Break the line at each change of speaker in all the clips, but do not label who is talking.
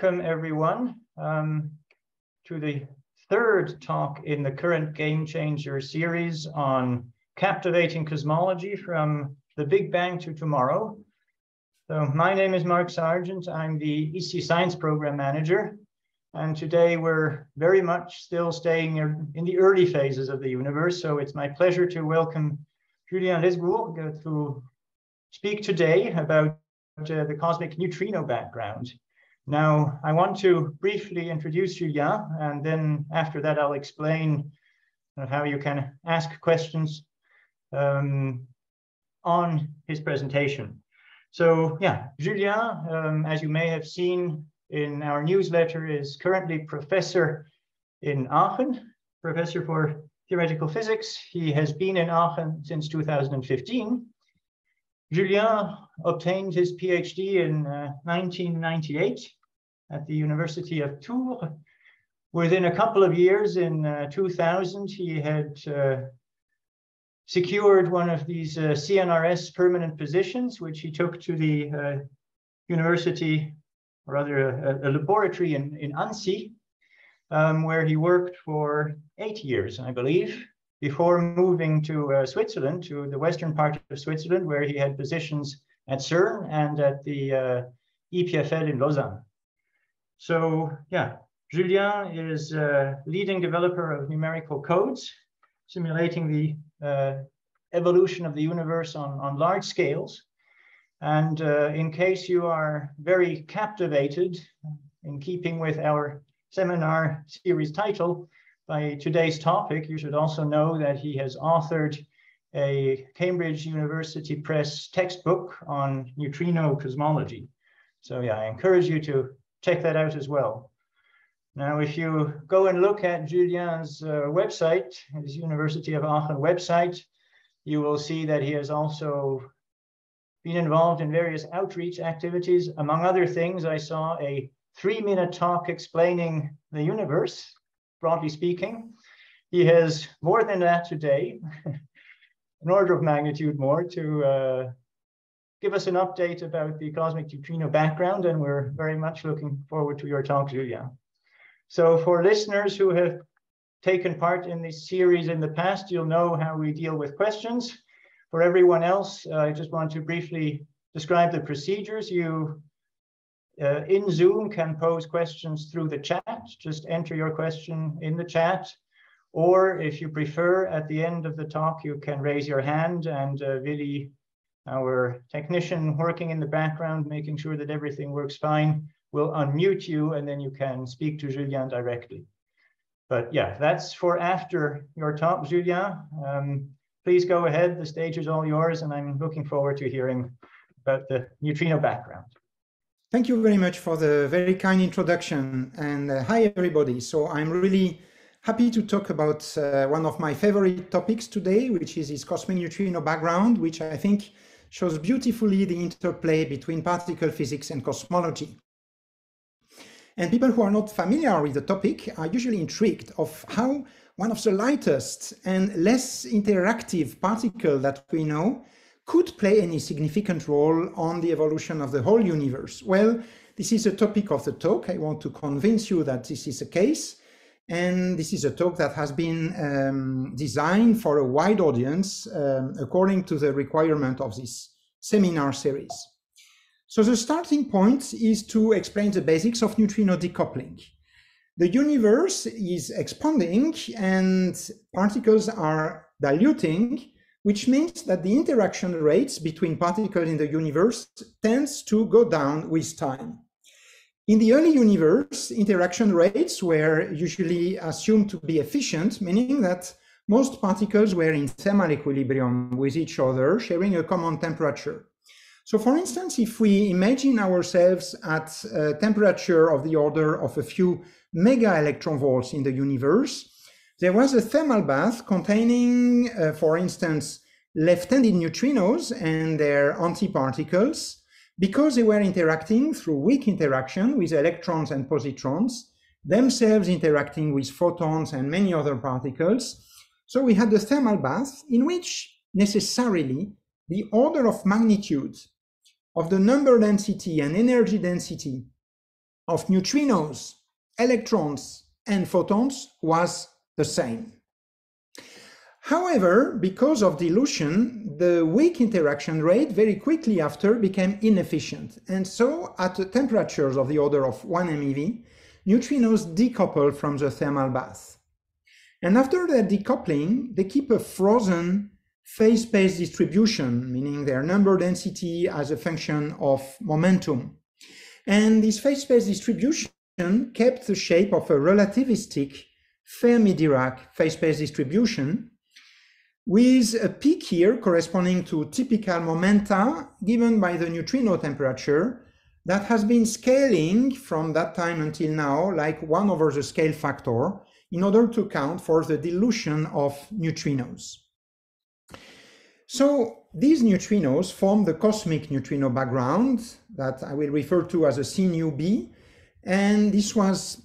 welcome everyone um, to the third talk in the current Game Changer series on captivating cosmology from the Big Bang to tomorrow. So my name is Mark Sargent. I'm the EC Science Program Manager. And today we're very much still staying in the early phases of the universe. So it's my pleasure to welcome Julien Lesgourgues to speak today about uh, the cosmic neutrino background. Now, I want to briefly introduce Julien, and then after that, I'll explain how you can ask questions um, on his presentation. So yeah, Julien, um, as you may have seen in our newsletter, is currently professor in Aachen, professor for theoretical physics. He has been in Aachen since 2015. Julien obtained his PhD in uh, 1998 at the University of Tours. Within a couple of years, in uh, 2000, he had uh, secured one of these uh, CNRS permanent positions, which he took to the uh, university, or rather a, a laboratory in, in Annecy, um, where he worked for eight years, I believe, before moving to uh, Switzerland, to the western part of Switzerland, where he had positions at CERN and at the uh, EPFL in Lausanne. So yeah, Julien is a leading developer of numerical codes, simulating the uh, evolution of the universe on, on large scales. And uh, in case you are very captivated, in keeping with our seminar series title, by today's topic, you should also know that he has authored a Cambridge University Press textbook on neutrino cosmology. So yeah, I encourage you to check that out as well. Now, if you go and look at Julien's uh, website, his University of Aachen website, you will see that he has also been involved in various outreach activities. Among other things, I saw a three minute talk explaining the universe broadly speaking. He has more than that today, an order of magnitude more to uh, give us an update about the cosmic neutrino background, and we're very much looking forward to your talk, Julia. So for listeners who have taken part in this series in the past, you'll know how we deal with questions. For everyone else, uh, I just want to briefly describe the procedures. You uh, in Zoom can pose questions through the chat. Just enter your question in the chat. Or if you prefer, at the end of the talk, you can raise your hand and uh, Vili, our technician working in the background, making sure that everything works fine, will unmute you and then you can speak to Julien directly. But yeah, that's for after your talk, Julien. Um, please go ahead. The stage is all yours and I'm looking forward to hearing about the neutrino background.
Thank you very much for the very kind introduction and uh, hi everybody. So I'm really happy to talk about uh, one of my favorite topics today, which is this cosmic neutrino background, which I think shows beautifully the interplay between particle physics and cosmology. And people who are not familiar with the topic are usually intrigued of how one of the lightest and less interactive particle that we know could play any significant role on the evolution of the whole universe? Well, this is a topic of the talk. I want to convince you that this is the case. And this is a talk that has been um, designed for a wide audience um, according to the requirement of this seminar series. So the starting point is to explain the basics of neutrino decoupling. The universe is expanding and particles are diluting which means that the interaction rates between particles in the universe tends to go down with time. In the early universe, interaction rates were usually assumed to be efficient, meaning that most particles were in thermal equilibrium with each other, sharing a common temperature. So for instance, if we imagine ourselves at a temperature of the order of a few mega electron volts in the universe, there was a thermal bath containing, uh, for instance, left-handed neutrinos and their antiparticles because they were interacting through weak interaction with electrons and positrons, themselves interacting with photons and many other particles. So we had the thermal bath in which necessarily the order of magnitude of the number density and energy density of neutrinos, electrons, and photons was the same. However, because of dilution, the weak interaction rate very quickly after became inefficient. And so at temperatures of the order of 1 MeV, neutrinos decouple from the thermal bath. And after their decoupling, they keep a frozen phase space distribution, meaning their number density as a function of momentum. And this phase space distribution kept the shape of a relativistic Fermi-Dirac phase space distribution with a peak here corresponding to typical momenta given by the neutrino temperature that has been scaling from that time until now like 1 over the scale factor in order to account for the dilution of neutrinos. So these neutrinos form the cosmic neutrino background that I will refer to as a nu B. And this was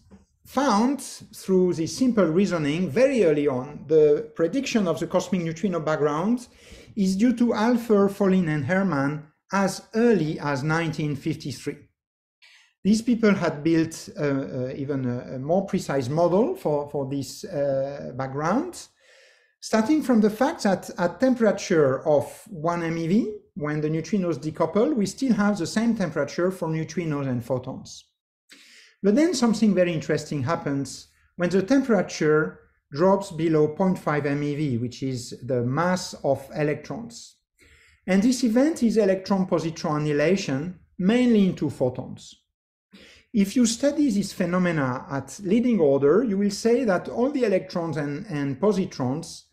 found through the simple reasoning very early on. The prediction of the cosmic neutrino background is due to Alpher, Follin, and Herman as early as 1953. These people had built uh, uh, even a, a, more precise model for, for this uh, background, starting from the fact that at temperature of 1 MeV, when the neutrinos decouple, we still have the same temperature for neutrinos and photons. But then something very interesting happens when the temperature drops below 0.5 MeV, which is the mass of electrons. And this event is electron-positron annihilation, mainly into photons. If you study this phenomena at leading order, you will say that all the electrons and, and positrons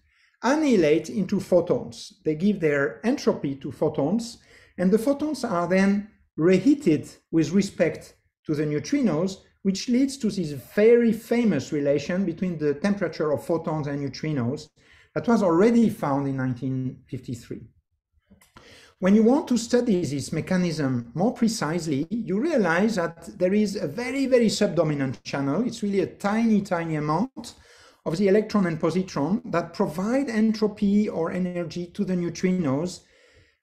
annihilate into photons. They give their entropy to photons, and the photons are then reheated with respect to the neutrinos, which leads to this very famous relation between the temperature of photons and neutrinos that was already found in 1953. When you want to study this mechanism more precisely, you realize that there is a very, very subdominant channel. It's really a tiny, tiny amount of the electron and positron that provide entropy or energy to the neutrinos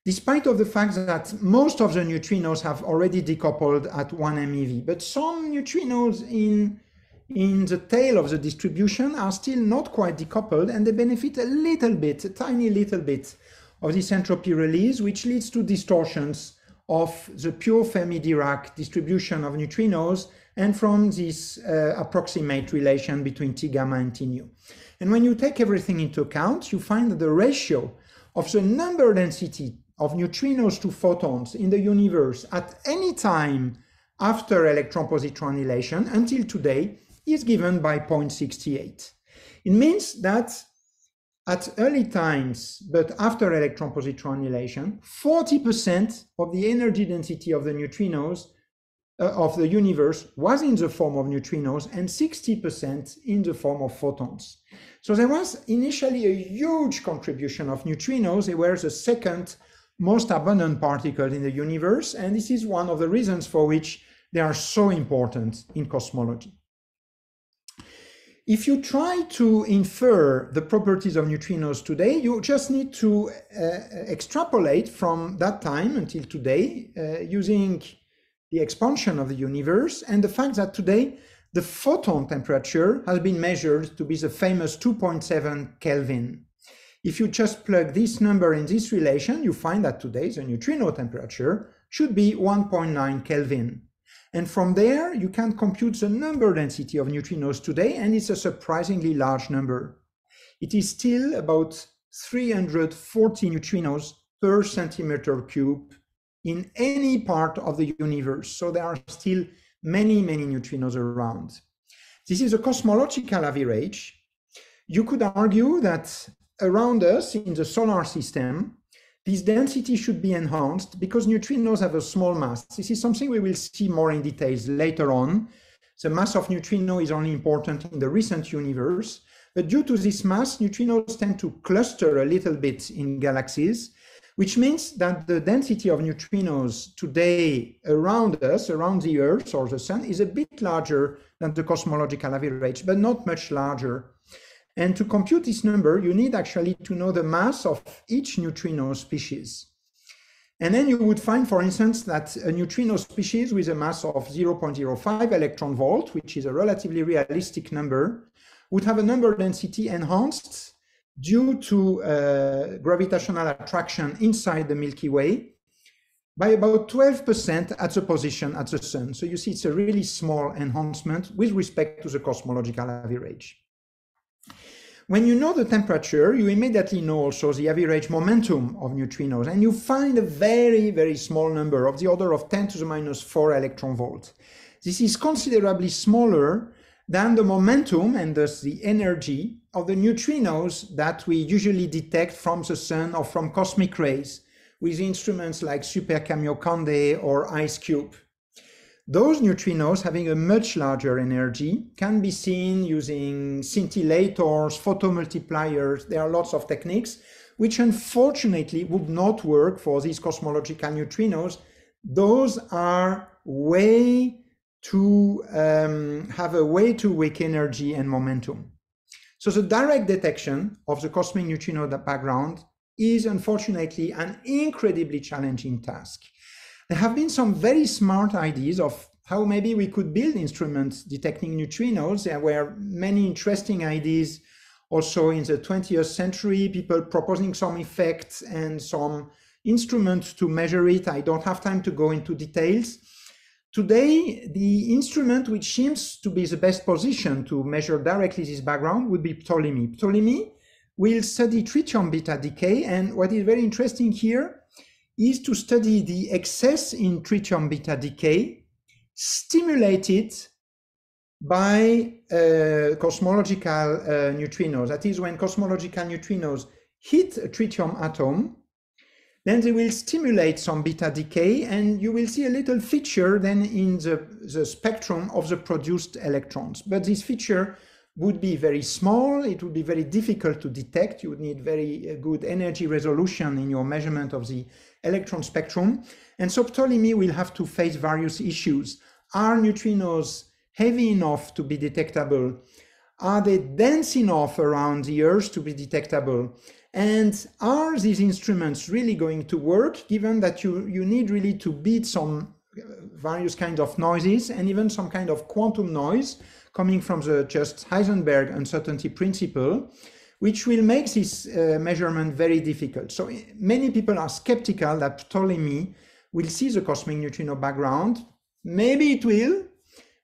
despite of the fact that most of the neutrinos have already decoupled at 1 MeV. But some neutrinos in, in the tail of the distribution are still not quite decoupled and they benefit a little bit, a tiny little bit of this entropy release, which leads to distortions of the pure Fermi-Dirac distribution of neutrinos and from this uh, approximate relation between T gamma and T nu. And when you take everything into account, you find that the ratio of the number density of neutrinos to photons in the universe at any time after electron-positron annihilation until today is given by 0.68. It means that at early times, but after electron-positron annihilation, 40% of the energy density of the neutrinos uh, of the universe was in the form of neutrinos and 60% in the form of photons. So there was initially a huge contribution of neutrinos. They were the second most abundant particles in the universe, and this is one of the reasons for which they are so important in cosmology. If you try to infer the properties of neutrinos today, you just need to uh, extrapolate from that time until today uh, using the expansion of the universe and the fact that today the photon temperature has been measured to be the famous 2.7 Kelvin. If you just plug this number in this relation, you find that today the neutrino temperature should be 1.9 Kelvin. And from there, you can compute the number density of neutrinos today, and it's a surprisingly large number. It is still about 340 neutrinos per centimeter cube in any part of the universe. So there are still many, many neutrinos around. This is a cosmological average. You could argue that around us in the solar system, this density should be enhanced because neutrinos have a small mass. This is something we will see more in details later on. The mass of neutrino is only important in the recent universe, but due to this mass, neutrinos tend to cluster a little bit in galaxies, which means that the density of neutrinos today around us, around the Earth or the Sun, is a bit larger than the cosmological average, but not much larger. And to compute this number, you need actually to know the mass of each neutrino species. And then you would find, for instance, that a neutrino species with a mass of 0.05 electron volt, which is a relatively realistic number, would have a number density enhanced due to uh, gravitational attraction inside the Milky Way by about 12% at the position at the sun. So you see it's a really small enhancement with respect to the cosmological average. When you know the temperature, you immediately know also the average momentum of neutrinos, and you find a very, very small number of the order of 10 to the minus 4 electron volts. This is considerably smaller than the momentum and thus the energy of the neutrinos that we usually detect from the sun or from cosmic rays with instruments like Super Kamiokande or IceCube. Those neutrinos having a much larger energy can be seen using scintillators, photomultipliers. There are lots of techniques which unfortunately would not work for these cosmological neutrinos. Those are way too, um, have a way too weak energy and momentum. So the direct detection of the cosmic neutrino background is unfortunately an incredibly challenging task. There have been some very smart ideas of how maybe we could build instruments detecting neutrinos. There were many interesting ideas also in the 20th century, people proposing some effects and some instruments to measure it. I don't have time to go into details. Today, the instrument which seems to be the best position to measure directly this background would be Ptolemy. Ptolemy will study tritium beta decay. And what is very interesting here is to study the excess in tritium beta decay stimulated by uh, cosmological uh, neutrinos. That is, when cosmological neutrinos hit a tritium atom, then they will stimulate some beta decay, and you will see a little feature then in the, the spectrum of the produced electrons. But this feature would be very small. It would be very difficult to detect. You would need very uh, good energy resolution in your measurement of the electron spectrum. And so Ptolemy will have to face various issues. Are neutrinos heavy enough to be detectable? Are they dense enough around the Earth to be detectable? And are these instruments really going to work, given that you, you need really to beat some uh, various kind of noises and even some kind of quantum noise coming from the just Heisenberg uncertainty principle, which will make this uh, measurement very difficult. So eh, many people are skeptical that Ptolemy will see the cosmic neutrino background. Maybe it will.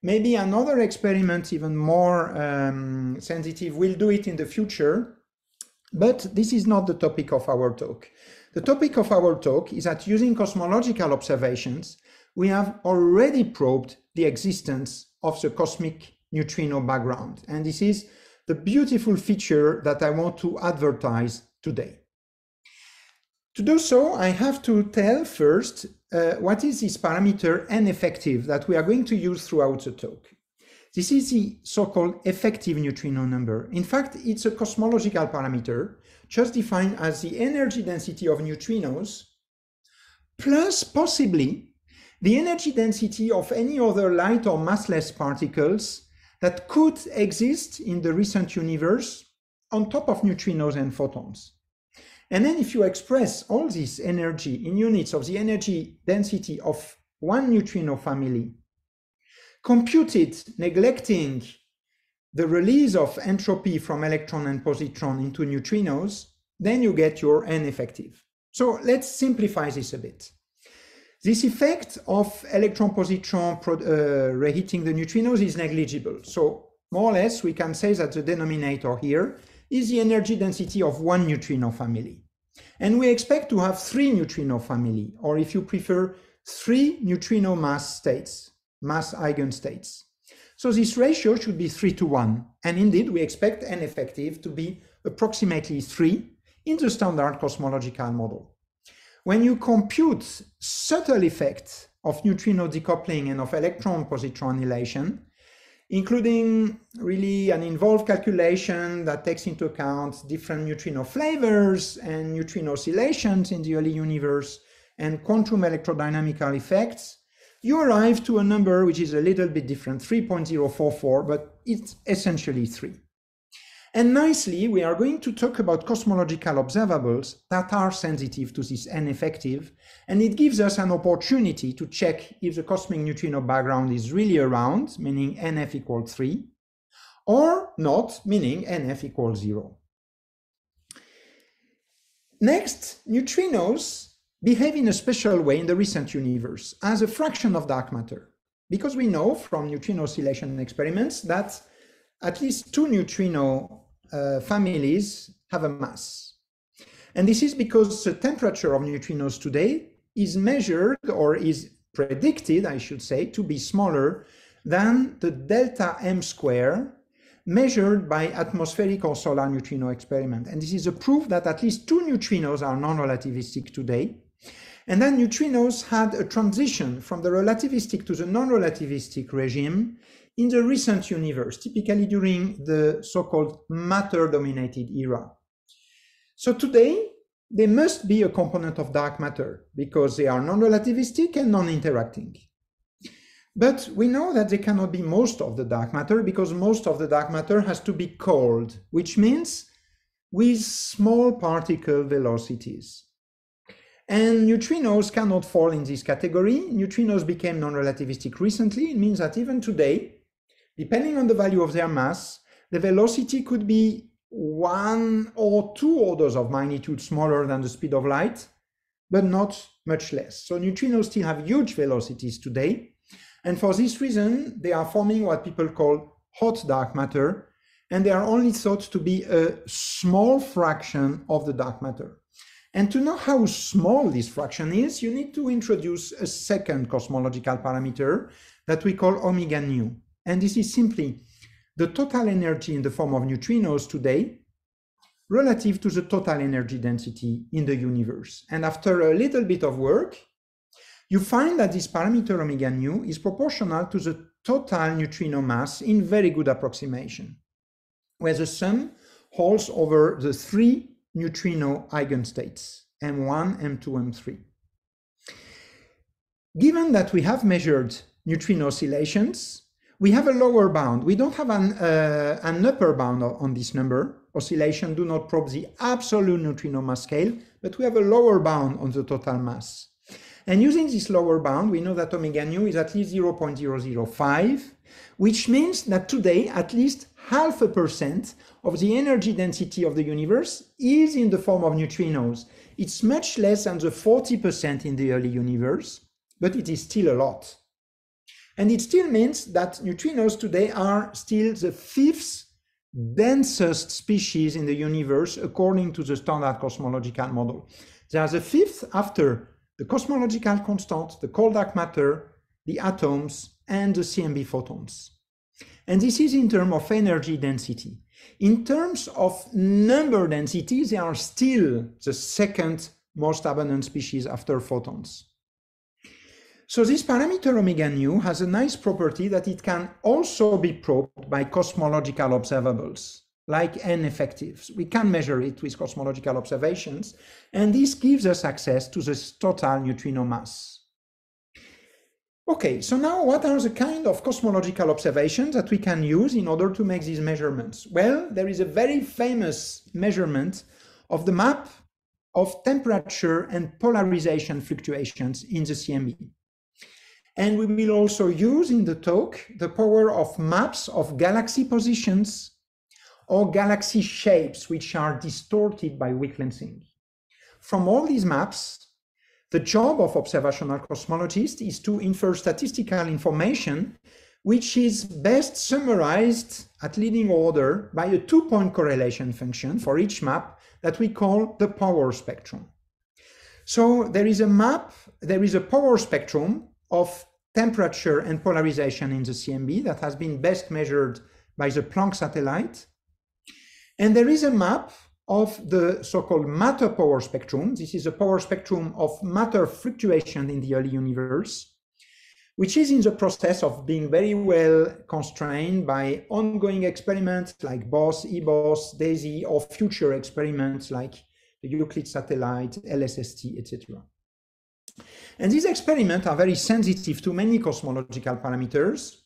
Maybe another experiment, even more um, sensitive, will do it in the future. But this is not the topic of our talk. The topic of our talk is that using cosmological observations, we have already probed the existence of the cosmic neutrino background. And this is the beautiful feature that I want to advertise today. To do so, I have to tell first uh, what is this parameter n effective that we are going to use throughout the talk. This is the so-called effective neutrino number. In fact, it's a cosmological parameter, just defined as the energy density of neutrinos, plus possibly the energy density of any other light or massless particles that could exist in the recent universe on top of neutrinos and photons. And then if you express all this energy in units of the energy density of one neutrino family, computed neglecting the release of entropy from electron and positron into neutrinos, then you get your N effective. So let's simplify this a bit. This effect of electron-positron uh, reheating the neutrinos is negligible. So more or less, we can say that the denominator here is the energy density of one neutrino family. And we expect to have three neutrino family, or if you prefer, three neutrino mass states, mass eigenstates. So this ratio should be three to one. And indeed, we expect N effective to be approximately three in the standard cosmological model. When you compute subtle effects of neutrino decoupling and of electron-positron annihilation, including really an involved calculation that takes into account different neutrino flavors and neutrino oscillations in the early universe and quantum electrodynamical effects, you arrive to a number which is a little bit different, 3.044, but it's essentially 3. And nicely, we are going to talk about cosmological observables that are sensitive to this N effective. And it gives us an opportunity to check if the cosmic neutrino background is really around, meaning NF equals 3, or not, meaning NF equals 0. Next, neutrinos behave in a special way in the recent universe as a fraction of dark matter. Because we know from neutrino oscillation experiments that at least two neutrino uh, families have a mass. And this is because the temperature of neutrinos today is measured or is predicted, I should say, to be smaller than the delta m square measured by atmospheric or solar neutrino experiment. And this is a proof that at least two neutrinos are non-relativistic today. And then neutrinos had a transition from the relativistic to the non-relativistic regime in the recent universe, typically during the so-called matter-dominated era. So today, they must be a component of dark matter because they are non-relativistic and non-interacting. But we know that they cannot be most of the dark matter because most of the dark matter has to be cold, which means with small particle velocities. And neutrinos cannot fall in this category. Neutrinos became non-relativistic recently. It means that even today, depending on the value of their mass, the velocity could be one or two orders of magnitude smaller than the speed of light, but not much less. So neutrinos still have huge velocities today, and for this reason, they are forming what people call hot dark matter, and they are only thought to be a small fraction of the dark matter. And to know how small this fraction is, you need to introduce a second cosmological parameter that we call omega nu. And this is simply the total energy in the form of neutrinos today relative to the total energy density in the universe. And after a little bit of work, you find that this parameter omega nu is proportional to the total neutrino mass in very good approximation, where the sum holds over the three neutrino eigenstates, M1, M2, M3. Given that we have measured neutrino oscillations, we have a lower bound. We don't have an, uh, an upper bound on this number. Oscillation do not probe the absolute neutrino mass scale, but we have a lower bound on the total mass. And using this lower bound, we know that omega nu is at least 0.005, which means that today at least half a percent of the energy density of the universe is in the form of neutrinos. It's much less than the 40% in the early universe, but it is still a lot. And it still means that neutrinos today are still the fifth densest species in the universe according to the standard cosmological model. They are the fifth after the cosmological constant, the cold dark matter, the atoms, and the CMB photons. And this is in terms of energy density. In terms of number density, they are still the second most abundant species after photons. So this parameter omega nu has a nice property that it can also be probed by cosmological observables like N effectives. We can measure it with cosmological observations, and this gives us access to the total neutrino mass. Okay, so now what are the kind of cosmological observations that we can use in order to make these measurements? Well, there is a very famous measurement of the map of temperature and polarization fluctuations in the CMB. And we will also use in the talk the power of maps of galaxy positions or galaxy shapes which are distorted by weak lensing. From all these maps, the job of observational cosmologists is to infer statistical information which is best summarized at leading order by a two-point correlation function for each map that we call the power spectrum. So there is a map, there is a power spectrum of temperature and polarization in the CMB that has been best measured by the Planck satellite. And there is a map of the so-called matter power spectrum. This is a power spectrum of matter fluctuation in the early universe, which is in the process of being very well constrained by ongoing experiments like BOSS, eBOSS, DESI, or future experiments like the Euclid satellite, LSST, etc. And these experiments are very sensitive to many cosmological parameters,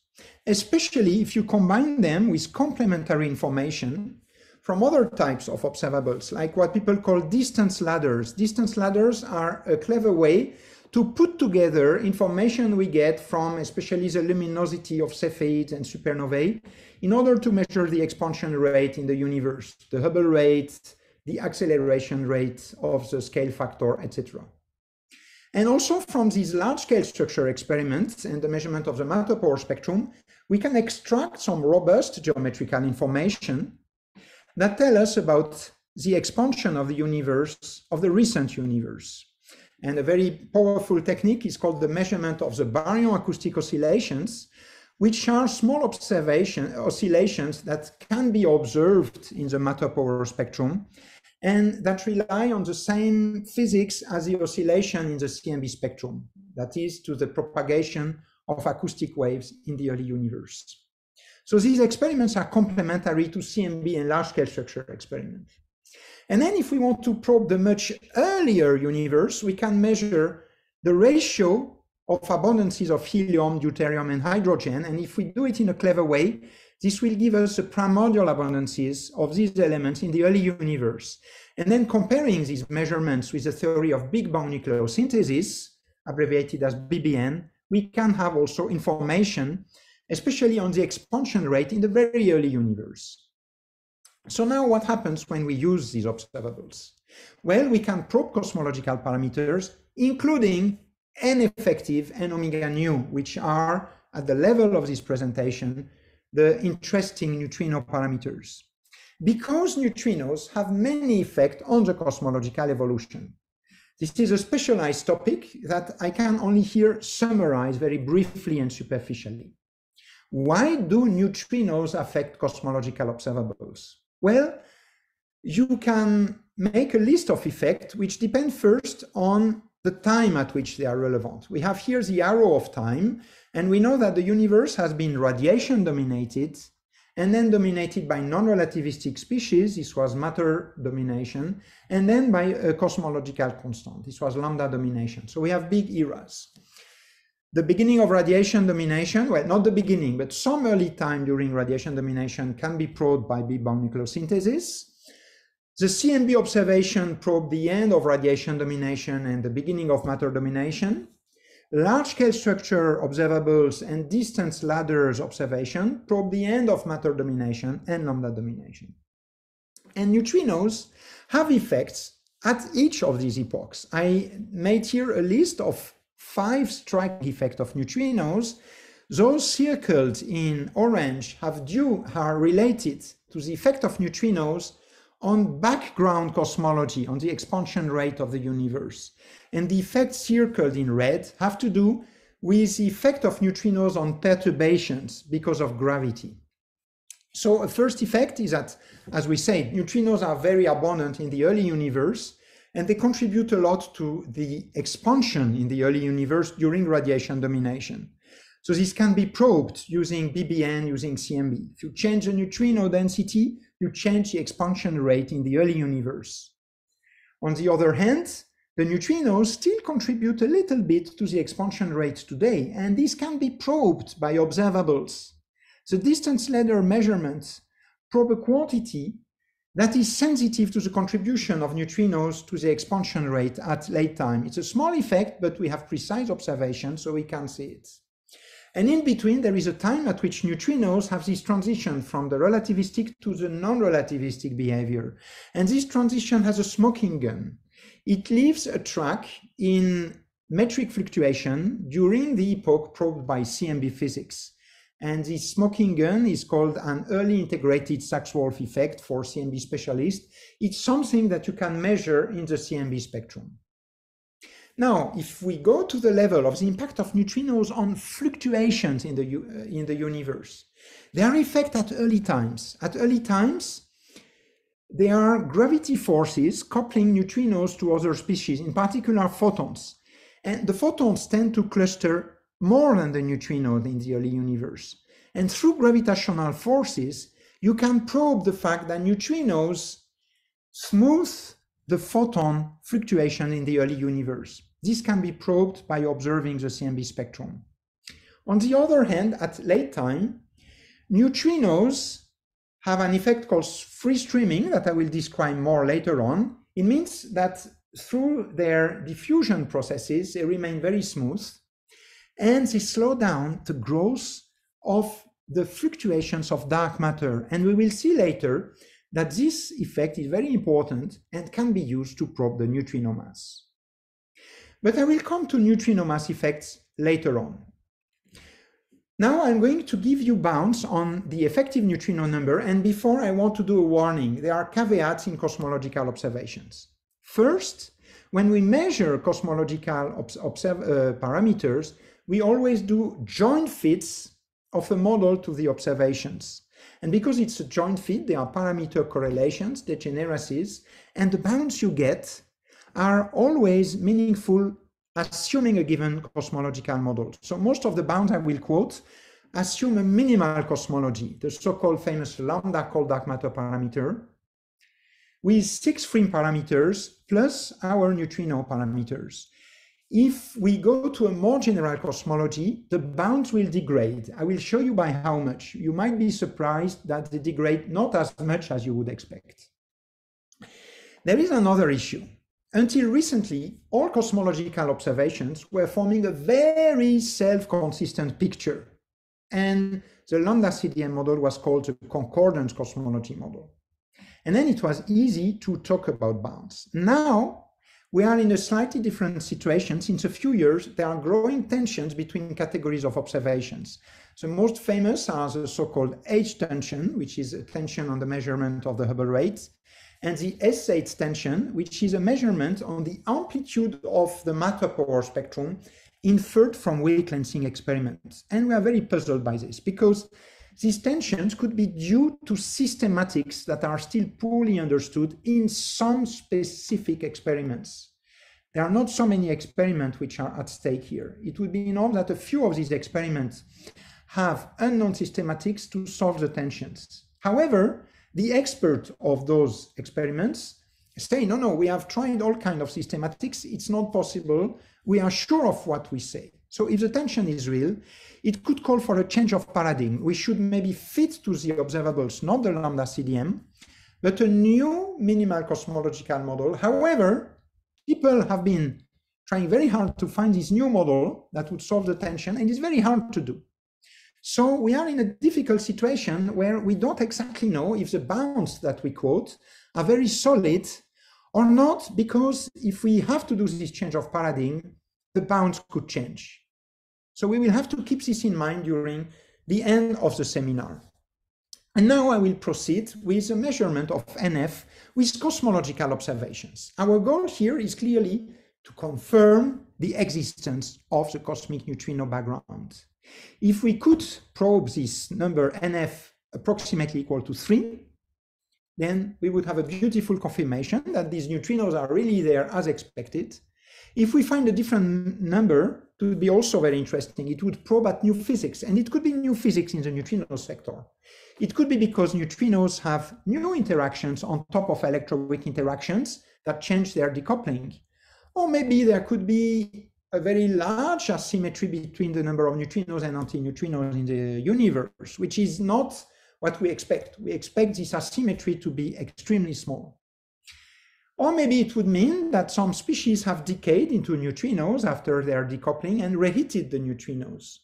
especially if you combine them with complementary information from other types of observables, like what people call distance ladders. Distance ladders are a clever way to put together information we get from especially the luminosity of Cepheids and supernovae in order to measure the expansion rate in the universe, the Hubble rate, the acceleration rate of the scale factor, etc. And also from these large-scale structure experiments and the measurement of the matter power spectrum, we can extract some robust geometrical information that tell us about the expansion of the universe, of the recent universe. And a very powerful technique is called the measurement of the baryon acoustic oscillations, which are small observation oscillations that can be observed in the matter power spectrum and that rely on the same physics as the oscillation in the CMB spectrum, that is to the propagation of acoustic waves in the early universe. So these experiments are complementary to CMB and large-scale structure experiments. And then if we want to probe the much earlier universe, we can measure the ratio of abundances of helium, deuterium, and hydrogen. And if we do it in a clever way, this will give us the primordial abundances of these elements in the early universe. And then comparing these measurements with the theory of Big Bang nucleosynthesis, abbreviated as BBN, we can have also information, especially on the expansion rate in the very early universe. So now what happens when we use these observables? Well, we can probe cosmological parameters, including N effective and omega nu, which are at the level of this presentation, the interesting neutrino parameters. Because neutrinos have many effects on the cosmological evolution. This is a specialized topic that I can only here summarize very briefly and superficially. Why do neutrinos affect cosmological observables? Well, you can make a list of effects which depend first on the time at which they are relevant. We have here the arrow of time, and we know that the universe has been radiation dominated and then dominated by non-relativistic species, this was matter domination, and then by a cosmological constant, this was lambda domination. So we have big eras. The beginning of radiation domination, well, not the beginning, but some early time during radiation domination can be probed by Big Bang nucleosynthesis. The CMB observation probed the end of radiation domination and the beginning of matter domination. Large-scale structure observables and distance ladders observation probe the end of matter domination and lambda domination. And neutrinos have effects at each of these epochs. I made here a list of five strike effects of neutrinos. Those circled in orange have due are related to the effect of neutrinos on background cosmology, on the expansion rate of the universe. And the effects circled in red have to do with the effect of neutrinos on perturbations because of gravity. So a first effect is that, as we say, neutrinos are very abundant in the early universe, and they contribute a lot to the expansion in the early universe during radiation domination. So this can be probed using BBN, using CMB. If you change the neutrino density, you change the expansion rate in the early universe. On the other hand, the neutrinos still contribute a little bit to the expansion rate today, and this can be probed by observables. The distance ladder measurements probe a quantity that is sensitive to the contribution of neutrinos to the expansion rate at late time. It's a small effect, but we have precise observations, so we can see it. And in between, there is a time at which neutrinos have this transition from the relativistic to the non-relativistic behavior. And this transition has a smoking gun. It leaves a track in metric fluctuation during the epoch probed by CMB physics. And this smoking gun is called an early integrated Sachs-Wolfe effect for CMB specialists. It's something that you can measure in the CMB spectrum. Now, if we go to the level of the impact of neutrinos on fluctuations in the, uh, in the universe, there are effects at early times. At early times, there are gravity forces coupling neutrinos to other species, in particular photons. And the photons tend to cluster more than the neutrinos in the early universe. And through gravitational forces, you can probe the fact that neutrinos smooth the photon fluctuation in the early universe. This can be probed by observing the CMB spectrum. On the other hand, at late time, neutrinos have an effect called free streaming that I will describe more later on. It means that through their diffusion processes, they remain very smooth and they slow down the growth of the fluctuations of dark matter. And we will see later that this effect is very important and can be used to probe the neutrino mass. But I will come to neutrino mass effects later on. Now I'm going to give you bounds on the effective neutrino number. And before I want to do a warning, there are caveats in cosmological observations. First, when we measure cosmological uh, parameters, we always do joint fits of a model to the observations. And because it's a joint fit, there are parameter correlations, degeneracies, and the bounds you get are always meaningful assuming a given cosmological model. So most of the bounds I will quote assume a minimal cosmology, the so-called famous lambda cold dark matter parameter, with six frame parameters plus our neutrino parameters. If we go to a more general cosmology, the bounds will degrade. I will show you by how much. You might be surprised that they degrade not as much as you would expect. There is another issue. Until recently, all cosmological observations were forming a very self-consistent picture. And the lambda CDM model was called the concordance cosmology model. And then it was easy to talk about bounds. Now, we are in a slightly different situation. Since a few years, there are growing tensions between categories of observations. The most famous are the so-called H tension, which is a tension on the measurement of the Hubble rate, and the S8 tension, which is a measurement on the amplitude of the matter power spectrum inferred from weak lensing experiments. And we are very puzzled by this because these tensions could be due to systematics that are still poorly understood in some specific experiments. There are not so many experiments which are at stake here. It would be enough that a few of these experiments have unknown systematics to solve the tensions. However, the expert of those experiments say, no, no, we have tried all kind of systematics. It's not possible. We are sure of what we say. So if the tension is real, it could call for a change of paradigm. We should maybe fit to the observables, not the lambda CDM, but a new minimal cosmological model. However, people have been trying very hard to find this new model that would solve the tension, and it's very hard to do. So we are in a difficult situation where we don't exactly know if the bounds that we quote are very solid or not, because if we have to do this change of paradigm, the bounds could change. So we will have to keep this in mind during the end of the seminar. And now I will proceed with a measurement of NF with cosmological observations. Our goal here is clearly to confirm the existence of the cosmic neutrino background. If we could probe this number NF approximately equal to 3, then we would have a beautiful confirmation that these neutrinos are really there as expected. If we find a different number, it would be also very interesting. It would probe at new physics, and it could be new physics in the neutrino sector. It could be because neutrinos have new interactions on top of electroweak interactions that change their decoupling. Or maybe there could be a very large asymmetry between the number of neutrinos and antineutrinos in the universe, which is not what we expect. We expect this asymmetry to be extremely small. Or maybe it would mean that some species have decayed into neutrinos after their decoupling and reheated the neutrinos.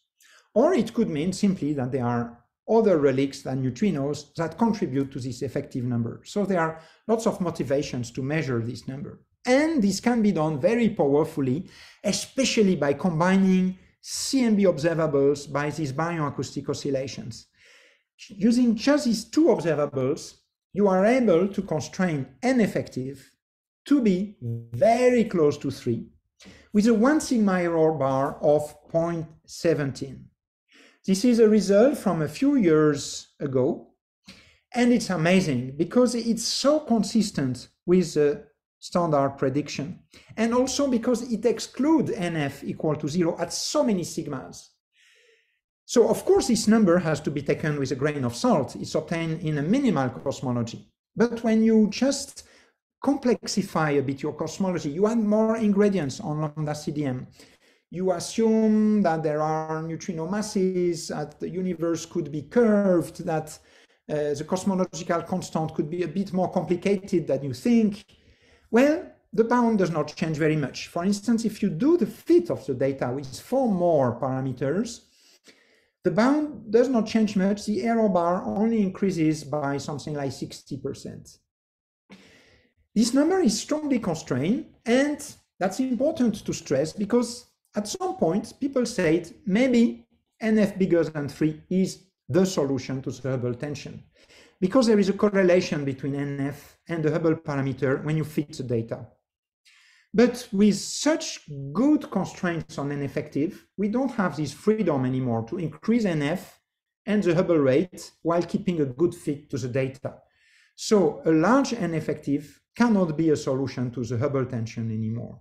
Or it could mean simply that there are other relics than neutrinos that contribute to this effective number. So there are lots of motivations to measure this number. And this can be done very powerfully, especially by combining CMB observables by these baryon acoustic oscillations. Using just these two observables, you are able to constrain N effective to be very close to 3 with a 1 sigma error bar of 0.17. This is a result from a few years ago, and it's amazing because it's so consistent with the standard prediction. And also because it excludes NF equal to zero at so many sigmas. So of course, this number has to be taken with a grain of salt. It's obtained in a minimal cosmology. But when you just complexify a bit your cosmology, you add more ingredients on lambda CDM. You assume that there are neutrino masses, that the universe could be curved, that uh, the cosmological constant could be a bit more complicated than you think. Well, the bound does not change very much. For instance, if you do the fit of the data with four more parameters, the bound does not change much. The error bar only increases by something like 60%. This number is strongly constrained, and that's important to stress because at some point people said maybe NF bigger than 3 is the solution to the Hubble tension because there is a correlation between NF and the Hubble parameter when you fit the data. But with such good constraints on N effective, we don't have this freedom anymore to increase NF and the Hubble rate while keeping a good fit to the data. So a large N effective cannot be a solution to the Hubble tension anymore.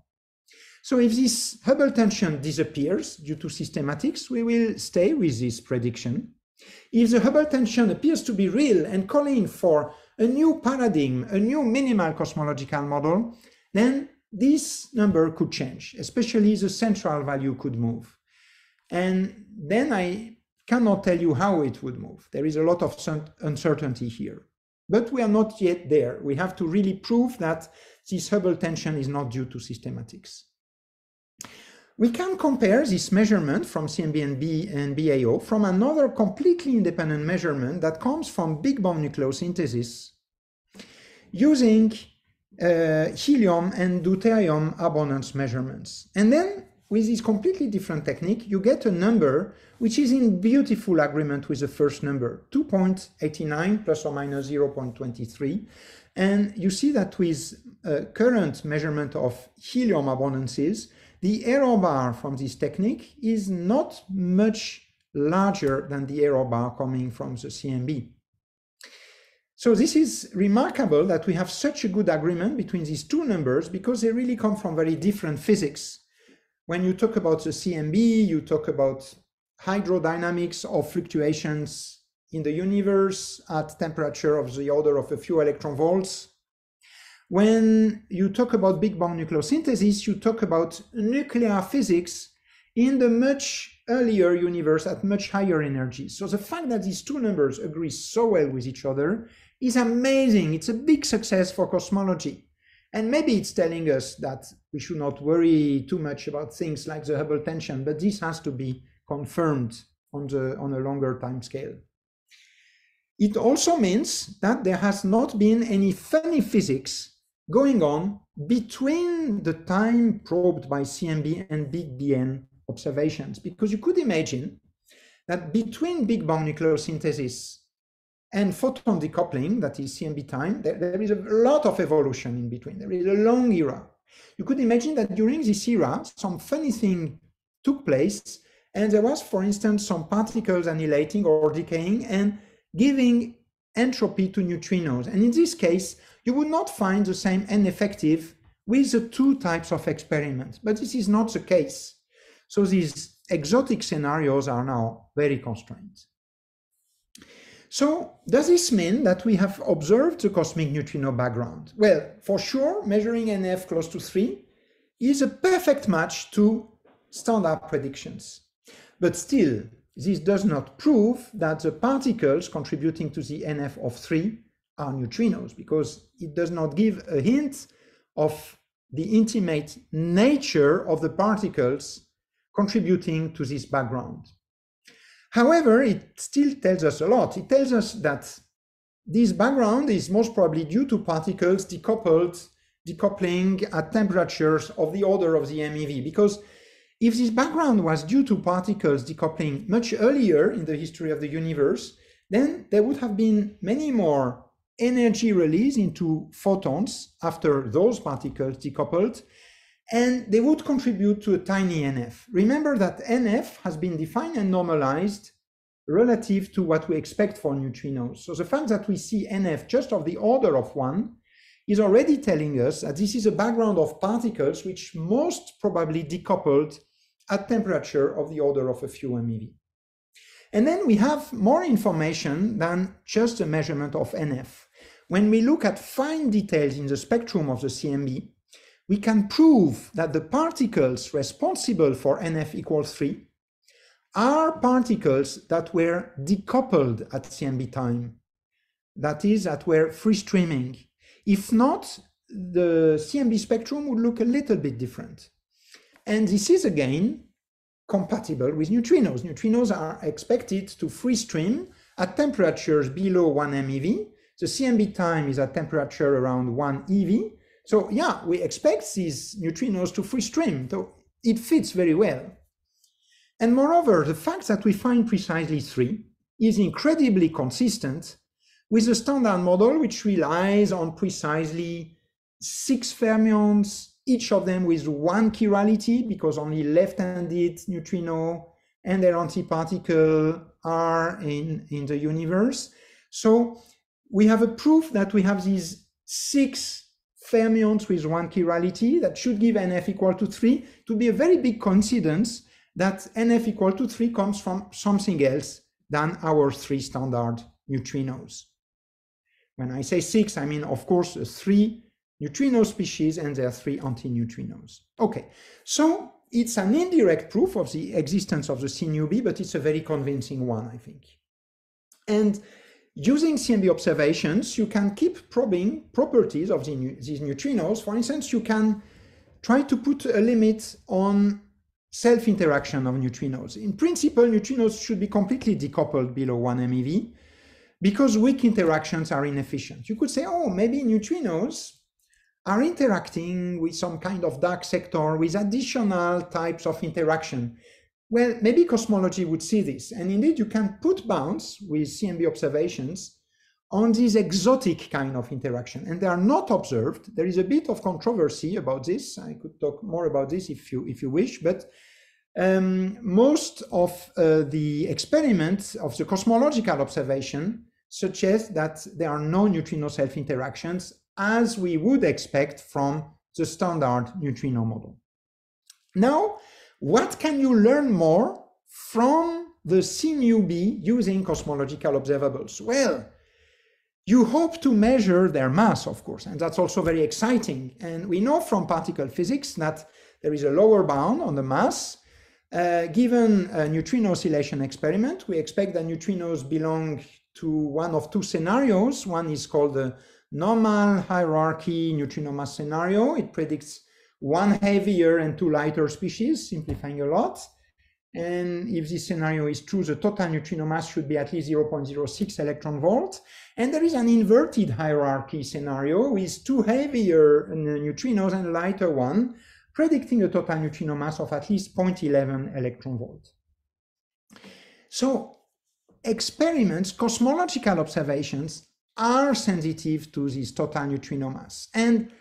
So if this Hubble tension disappears due to systematics, we will stay with this prediction. If the Hubble tension appears to be real and calling for a new paradigm, a new minimal cosmological model, then this number could change, especially the central value could move. And then I cannot tell you how it would move. There is a lot of uncertainty here. But we are not yet there. We have to really prove that this Hubble tension is not due to systematics. We can compare this measurement from CMB and BAO from another completely independent measurement that comes from big bang nucleosynthesis using uh, helium and deuterium abundance measurements. And then with this completely different technique, you get a number which is in beautiful agreement with the first number, 2.89 plus or minus 0.23. And you see that with uh, current measurement of helium abundances, the error bar from this technique is not much larger than the error bar coming from the CMB. So this is remarkable that we have such a good agreement between these two numbers because they really come from very different physics. When you talk about the CMB, you talk about hydrodynamics of fluctuations in the universe at temperature of the order of a few electron volts. When you talk about Big Bang nucleosynthesis, you talk about nuclear physics in the much earlier universe at much higher energy. So the fact that these two numbers agree so well with each other is amazing. It's a big success for cosmology. And maybe it's telling us that we should not worry too much about things like the Hubble tension, but this has to be confirmed on, the, on a longer time scale. It also means that there has not been any funny physics going on between the time probed by CMB and Big BN observations, because you could imagine that between Big Bang nucleosynthesis and photon decoupling, that is CMB time, there, there is a lot of evolution in between. There is a long era. You could imagine that during this era, some funny thing took place, and there was, for instance, some particles annihilating or decaying and giving entropy to neutrinos. And in this case, you would not find the same N effective with the two types of experiments, but this is not the case. So these exotic scenarios are now very constrained. So does this mean that we have observed the cosmic neutrino background? Well, for sure, measuring NF close to 3 is a perfect match to standard predictions. But still, this does not prove that the particles contributing to the NF of 3 are neutrinos, because it does not give a hint of the intimate nature of the particles contributing to this background. However, it still tells us a lot. It tells us that this background is most probably due to particles decoupled, decoupling at temperatures of the order of the MeV. Because if this background was due to particles decoupling much earlier in the history of the universe, then there would have been many more energy release into photons after those particles decoupled, and they would contribute to a tiny NF. Remember that NF has been defined and normalized relative to what we expect for neutrinos. So the fact that we see NF just of the order of one is already telling us that this is a background of particles which most probably decoupled at temperature of the order of a few MeV. And then we have more information than just a measurement of NF. When we look at fine details in the spectrum of the CMB, we can prove that the particles responsible for NF equals 3 are particles that were decoupled at CMB time. that is, that we're free streaming. If not, the CMB spectrum would look a little bit different. And this is again compatible with neutrinos. Neutrinos are expected to free stream at temperatures below 1 MeV. The CMB time is at temperature around 1 EV. So yeah, we expect these neutrinos to free stream. So it fits very well. And moreover, the fact that we find precisely three is incredibly consistent with the standard model, which relies on precisely six fermions, each of them with one chirality, because only left-handed neutrino and their antiparticle are in, in the universe. So we have a proof that we have these six fermions with one chirality that should give NF equal to three to be a very big coincidence that NF equal to three comes from something else than our three standard neutrinos. When I say six, I mean, of course, three neutrino species and their three antineutrinos. Okay, so it's an indirect proof of the existence of the CNUB, but it's a very convincing one, I think. And using CMB observations, you can keep probing properties of the, these neutrinos. For instance, you can try to put a limit on self-interaction of neutrinos. In principle, neutrinos should be completely decoupled below 1 MeV because weak interactions are inefficient. You could say, oh, maybe neutrinos are interacting with some kind of dark sector with additional types of interaction. Well, maybe cosmology would see this. And indeed, you can put bounds with CMB observations on this exotic kind of interaction. And they are not observed. There is a bit of controversy about this. I could talk more about this if you, if you wish, but um, most of uh, the experiments of the cosmological observation suggest that there are no neutrino self-interactions as we would expect from the standard neutrino model. Now, what can you learn more from the CNUB using cosmological observables? Well, you hope to measure their mass, of course, and that's also very exciting. And we know from particle physics that there is a lower bound on the mass. Uh, given a neutrino oscillation experiment, we expect that neutrinos belong to one of two scenarios. One is called the normal hierarchy neutrino mass scenario. It predicts one heavier and two lighter species, simplifying a lot. And if this scenario is true, the total neutrino mass should be at least 0.06 electron volt. And there is an inverted hierarchy scenario with two heavier neutrinos and a lighter one, predicting a total neutrino mass of at least 0.11 electron volt. So experiments, cosmological observations are sensitive to this total neutrino mass. And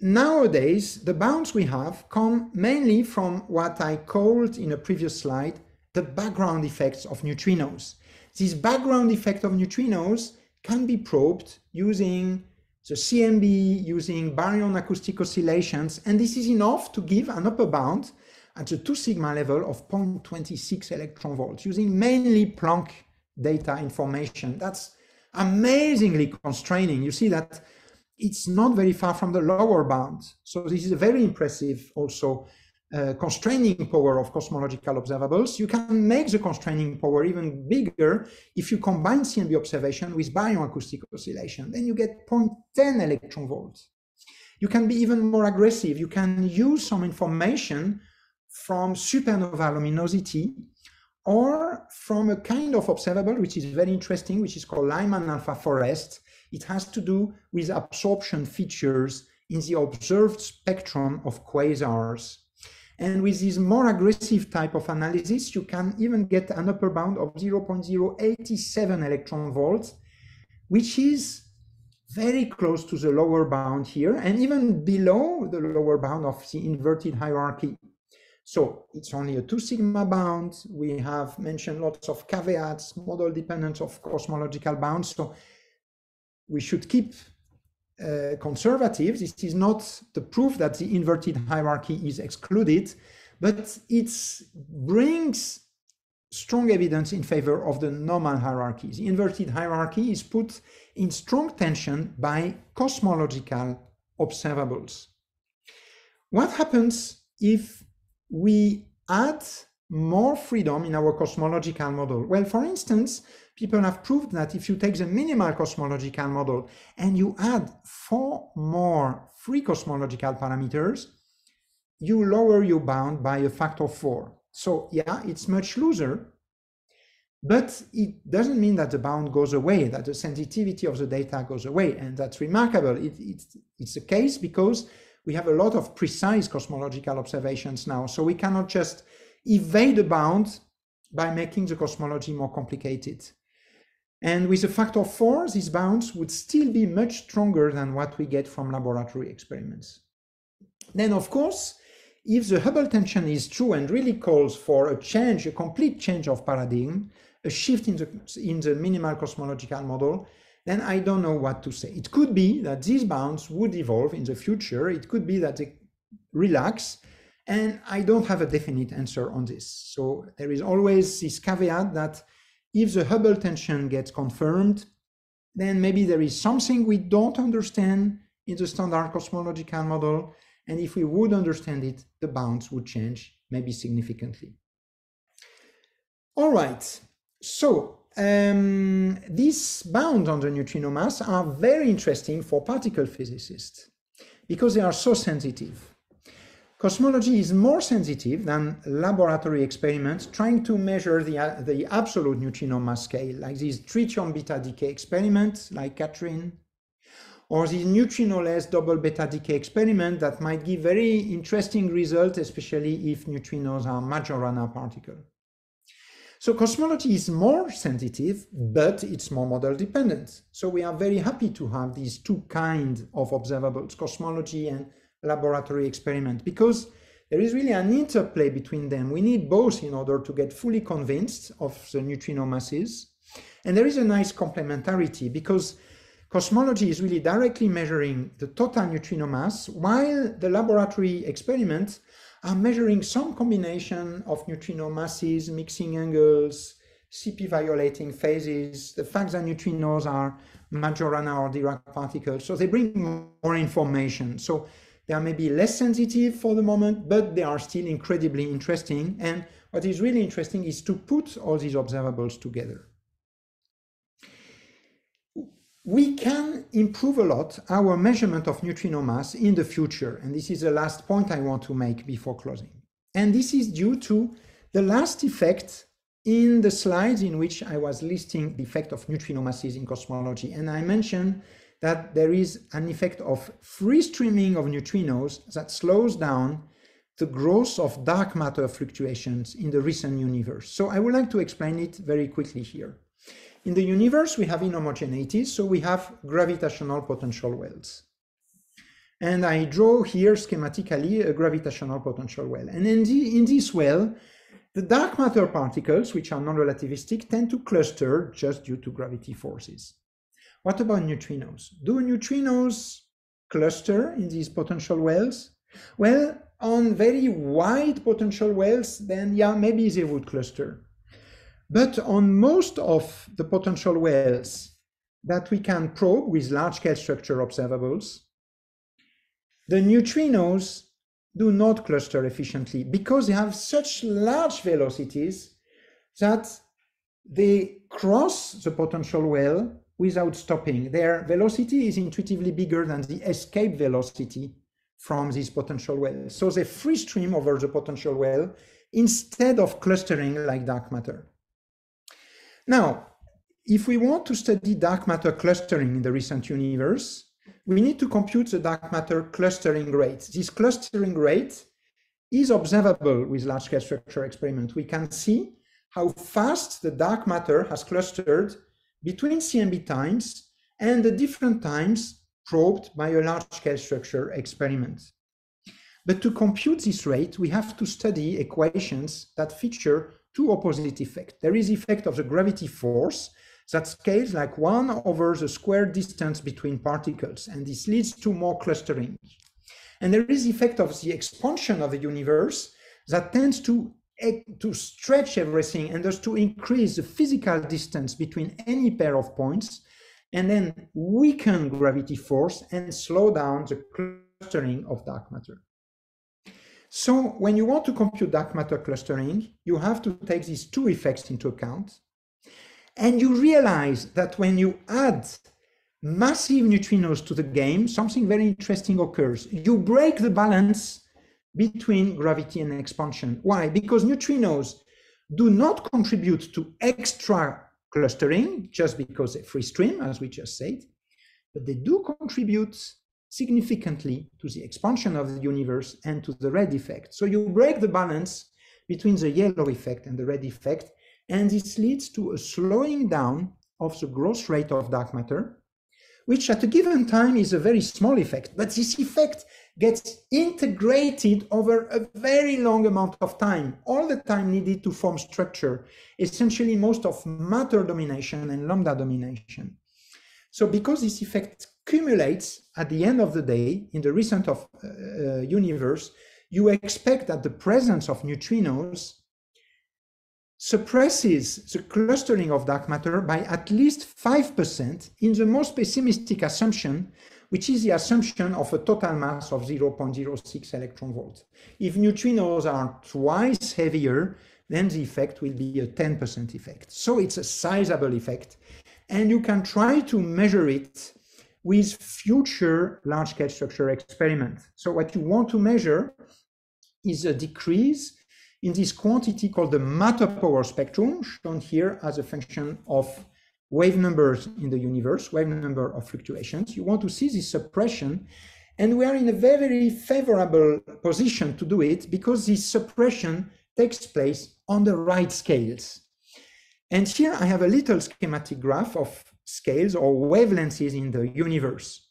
nowadays, the bounds we have come mainly from what I called in a previous slide, the background effects of neutrinos. This background effect of neutrinos can be probed using the CMB, using baryon acoustic oscillations, and this is enough to give an upper bound at the 2 sigma level of 0.26 electron volts, using mainly Planck data information. That's amazingly constraining. You see that it's not very far from the lower bound. So this is a very impressive also uh, constraining power of cosmological observables. You can make the constraining power even bigger if you combine CMB observation with baryon-acoustic oscillation. Then you get 0.10 electron volts. You can be even more aggressive. You can use some information from supernova luminosity or from a kind of observable which is very interesting, which is called Lyman alpha forest. It has to do with absorption features in the observed spectrum of quasars. And with this more aggressive type of analysis, you can even get an upper bound of 0.087 electron volts, which is very close to the lower bound here, and even below the lower bound of the inverted hierarchy. So it's only a two sigma bound. We have mentioned lots of caveats, model dependence of cosmological bounds. So we should keep uh, conservative. This is not the proof that the inverted hierarchy is excluded, but it brings strong evidence in favor of the normal hierarchy. The inverted hierarchy is put in strong tension by cosmological observables. What happens if we add more freedom in our cosmological model? Well, for instance, people have proved that if you take the minimal cosmological model and you add four more free cosmological parameters, you lower your bound by a factor of four. So yeah, it's much looser, but it doesn't mean that the bound goes away, that the sensitivity of the data goes away. And that's remarkable. It, it's, it's a case because we have a lot of precise cosmological observations now. So we cannot just evade the bound by making the cosmology more complicated. And with a factor four, these bounds would still be much stronger than what we get from laboratory experiments. Then, of course, if the Hubble tension is true and really calls for a change, a complete change of paradigm, a shift in the, in the minimal cosmological model, then I don't know what to say. It could be that these bounds would evolve in the future. It could be that they relax. And I don't have a definite answer on this. So there is always this caveat that if the Hubble tension gets confirmed, then maybe there is something we don't understand in the standard cosmological model. And if we would understand it, the bounds would change, maybe significantly. All right, so um, these bounds on the neutrino mass are very interesting for particle physicists because they are so sensitive. Cosmology is more sensitive than laboratory experiments trying to measure the, uh, the absolute neutrino mass scale, like these tritium beta decay experiments, like KATRIN, or the neutrino-less double beta decay experiment that might give very interesting results, especially if neutrinos are Majorana particles. So cosmology is more sensitive, but it's more model dependent. So we are very happy to have these two kinds of observables, cosmology and laboratory experiment, because there is really an interplay between them. We need both in order to get fully convinced of the neutrino masses. And there is a nice complementarity because cosmology is really directly measuring the total neutrino mass, while the laboratory experiment are measuring some combination of neutrino masses, mixing angles, CP violating phases, the fact that neutrinos are Majorana or Dirac particles. So they bring more information. So they are maybe less sensitive for the moment, but they are still incredibly interesting. And what is really interesting is to put all these observables together we can improve a lot our measurement of neutrino mass in the future. And this is the last point I want to make before closing. And this is due to the last effect in the slides in which I was listing the effect of neutrino masses in cosmology. And I mentioned that there is an effect of free streaming of neutrinos that slows down the growth of dark matter fluctuations in the recent universe. So I would like to explain it very quickly here. In the universe, we have inhomogeneities, so we have gravitational potential wells. And I draw here schematically a gravitational potential well. And in, the, in this well, the dark matter particles, which are non-relativistic, tend to cluster just due to gravity forces. What about neutrinos? Do neutrinos cluster in these potential wells? Well, on very wide potential wells, then yeah, maybe they would cluster. But on most of the potential wells that we can probe with large scale structure observables, the neutrinos do not cluster efficiently because they have such large velocities that they cross the potential well without stopping. Their velocity is intuitively bigger than the escape velocity from this potential well. So they free stream over the potential well instead of clustering like dark matter. Now, if we want to study dark matter clustering in the recent universe, we need to compute the dark matter clustering rate. This clustering rate is observable with large-scale structure experiment. We can see how fast the dark matter has clustered between CMB times and the different times probed by a large-scale structure experiment. But to compute this rate, we have to study equations that feature two opposite effects. There is effect of the gravity force that scales like one over the square distance between particles, and this leads to more clustering. And there is effect of the expansion of the universe that tends to, to stretch everything and thus to increase the physical distance between any pair of points, and then weaken gravity force and slow down the clustering of dark matter. So when you want to compute dark matter clustering, you have to take these two effects into account. And you realize that when you add massive neutrinos to the game, something very interesting occurs. You break the balance between gravity and expansion. Why? Because neutrinos do not contribute to extra clustering just because they free stream, as we just said, but they do contribute significantly to the expansion of the universe and to the red effect. So you break the balance between the yellow effect and the red effect, and this leads to a slowing down of the growth rate of dark matter, which at a given time is a very small effect, but this effect gets integrated over a very long amount of time, all the time needed to form structure, essentially most of matter domination and lambda domination. So because this effect cumulates at the end of the day in the recent of uh, uh universe, you expect that the presence of neutrinos suppresses the clustering of dark matter by at least 5% in the most pessimistic assumption, which is the assumption of a total mass of 0.06 electron volts. If neutrinos are twice heavier, then the effect will be a 10% effect. So it's a sizable effect. And you can try to measure it with future large-scale structure experiments. So what you want to measure is a decrease in this quantity called the matter power spectrum, shown here as a function of wave numbers in the universe, wave number of fluctuations. You want to see this suppression, and we are in a very favorable position to do it because this suppression takes place on the right scales. And here I have a little schematic graph of scales or wavelengths in the universe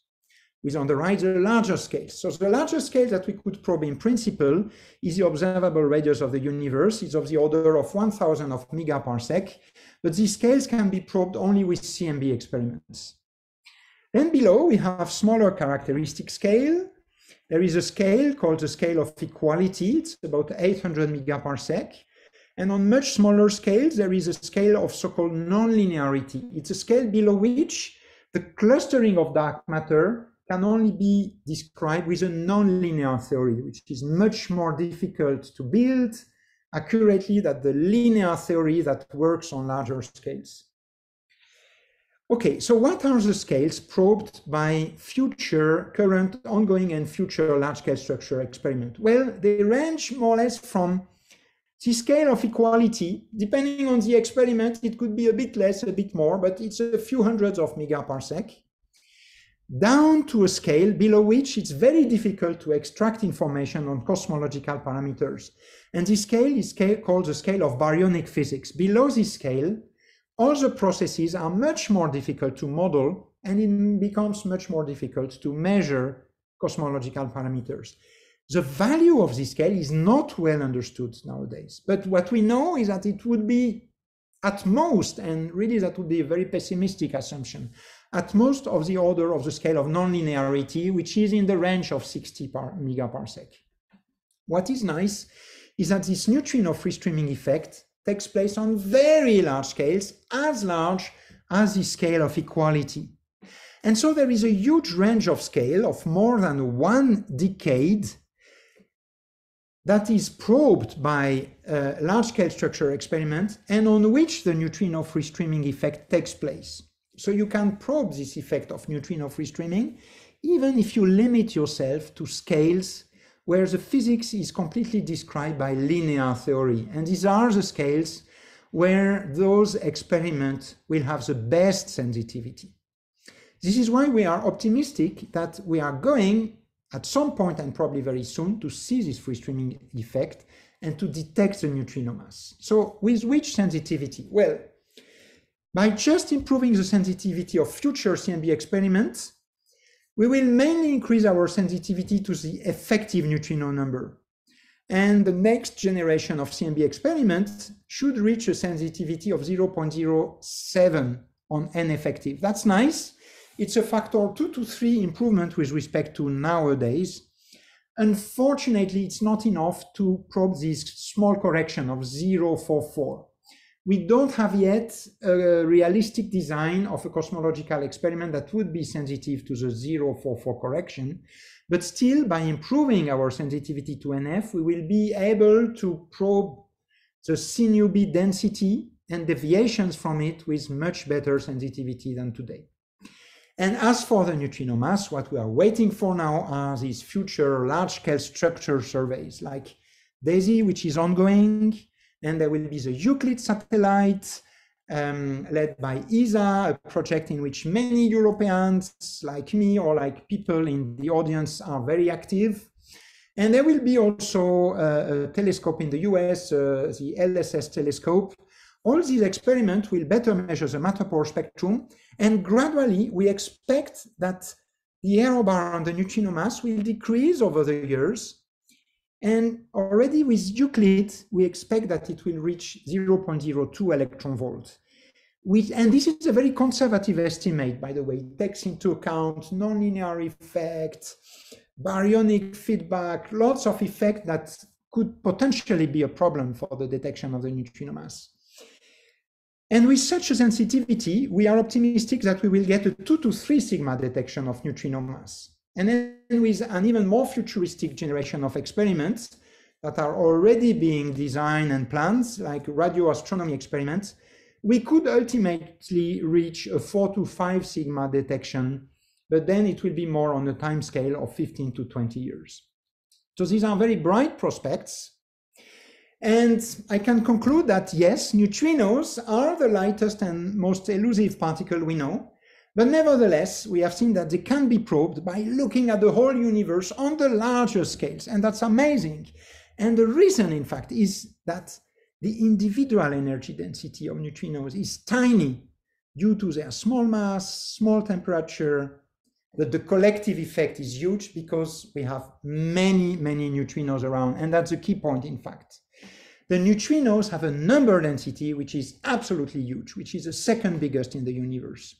with on the right the larger scale. So the larger scale that we could probe in principle is the observable radius of the universe. It's of the order of 1000 of megaparsec, but these scales can be probed only with CMB experiments. Then below we have smaller characteristic scale. There is a scale called the scale of equality. It's about 800 megaparsec. And on much smaller scales, there is a scale of so-called nonlinearity. It's a scale below which the clustering of dark matter can only be described with a nonlinear theory, which is much more difficult to build accurately than the linear theory that works on larger scales. Okay, so what are the scales probed by future, current, ongoing, and future large-scale structure experiment? Well, they range more or less from the scale of equality, depending on the experiment, it could be a bit less, a bit more, but it's a few hundreds of megaparsec down to a scale below which it's very difficult to extract information on cosmological parameters. And this scale is scale called the scale of baryonic physics. Below this scale, all the processes are much more difficult to model and it becomes much more difficult to measure cosmological parameters. The value of this scale is not well understood nowadays. But what we know is that it would be at most, and really that would be a very pessimistic assumption, at most of the order of the scale of nonlinearity, which is in the range of 60 megaparsec. What is nice is that this neutrino free streaming effect takes place on very large scales, as large as the scale of equality. And so there is a huge range of scale of more than one decade that is probed by a large-scale structure experiment and on which the neutrino free streaming effect takes place. So you can probe this effect of neutrino free streaming, even if you limit yourself to scales where the physics is completely described by linear theory. And these are the scales where those experiments will have the best sensitivity. This is why we are optimistic that we are going at some point and probably very soon to see this free streaming effect and to detect the neutrino mass. So with which sensitivity? Well, by just improving the sensitivity of future CMB experiments, we will mainly increase our sensitivity to the effective neutrino number. And the next generation of CMB experiments should reach a sensitivity of 0.07 on N effective. That's nice. It's a factor two to three improvement with respect to nowadays. Unfortunately, it's not enough to probe this small correction of 044 we don't have yet a realistic design of a cosmological experiment that would be sensitive to the 044 correction. But still, by improving our sensitivity to NF, we will be able to probe the CNUB density and deviations from it with much better sensitivity than today. And as for the neutrino mass, what we are waiting for now are these future large-scale structure surveys like DESI, which is ongoing, and there will be the Euclid satellite um, led by ESA, a project in which many Europeans like me or like people in the audience are very active. And there will be also a, a telescope in the US, uh, the LSS telescope. All these experiments will better measure the matter spectrum. And gradually, we expect that the error bar on the neutrino mass will decrease over the years. And already with Euclid, we expect that it will reach 0.02 electron volt. Which, and this is a very conservative estimate, by the way. It takes into account nonlinear effects, baryonic feedback, lots of effects that could potentially be a problem for the detection of the neutrino mass. And with such a sensitivity, we are optimistic that we will get a two to three sigma detection of neutrino mass. And then with an even more futuristic generation of experiments that are already being designed and planned, like radio astronomy experiments, we could ultimately reach a four to five sigma detection but then it will be more on a time scale of 15 to 20 years. So these are very bright prospects. And I can conclude that yes, neutrinos are the lightest and most elusive particle we know. But nevertheless, we have seen that they can be probed by looking at the whole universe on the larger scales. And that's amazing. And the reason, in fact, is that the individual energy density of neutrinos is tiny due to their small mass, small temperature, but the collective effect is huge because we have many, many neutrinos around. And that's a key point, in fact. The neutrinos have a number density which is absolutely huge, which is the second biggest in the universe.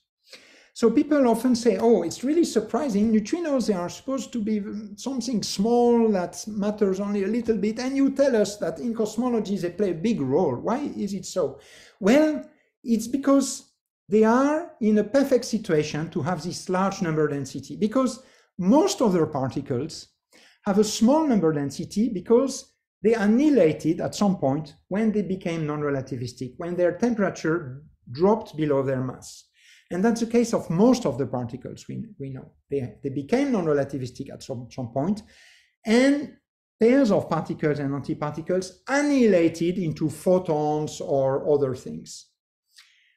So people often say, oh, it's really surprising. Neutrinos, they are supposed to be something small that matters only a little bit. And you tell us that in cosmology, they play a big role. Why is it so? Well, it's because they are in a perfect situation to have this large number density because most other particles have a small number density because they annihilated at some point when they became non-relativistic, when their temperature dropped below their mass. And that's the case of most of the particles we, we know. They, they became non-relativistic at some, some point, and pairs of particles and antiparticles annihilated into photons or other things.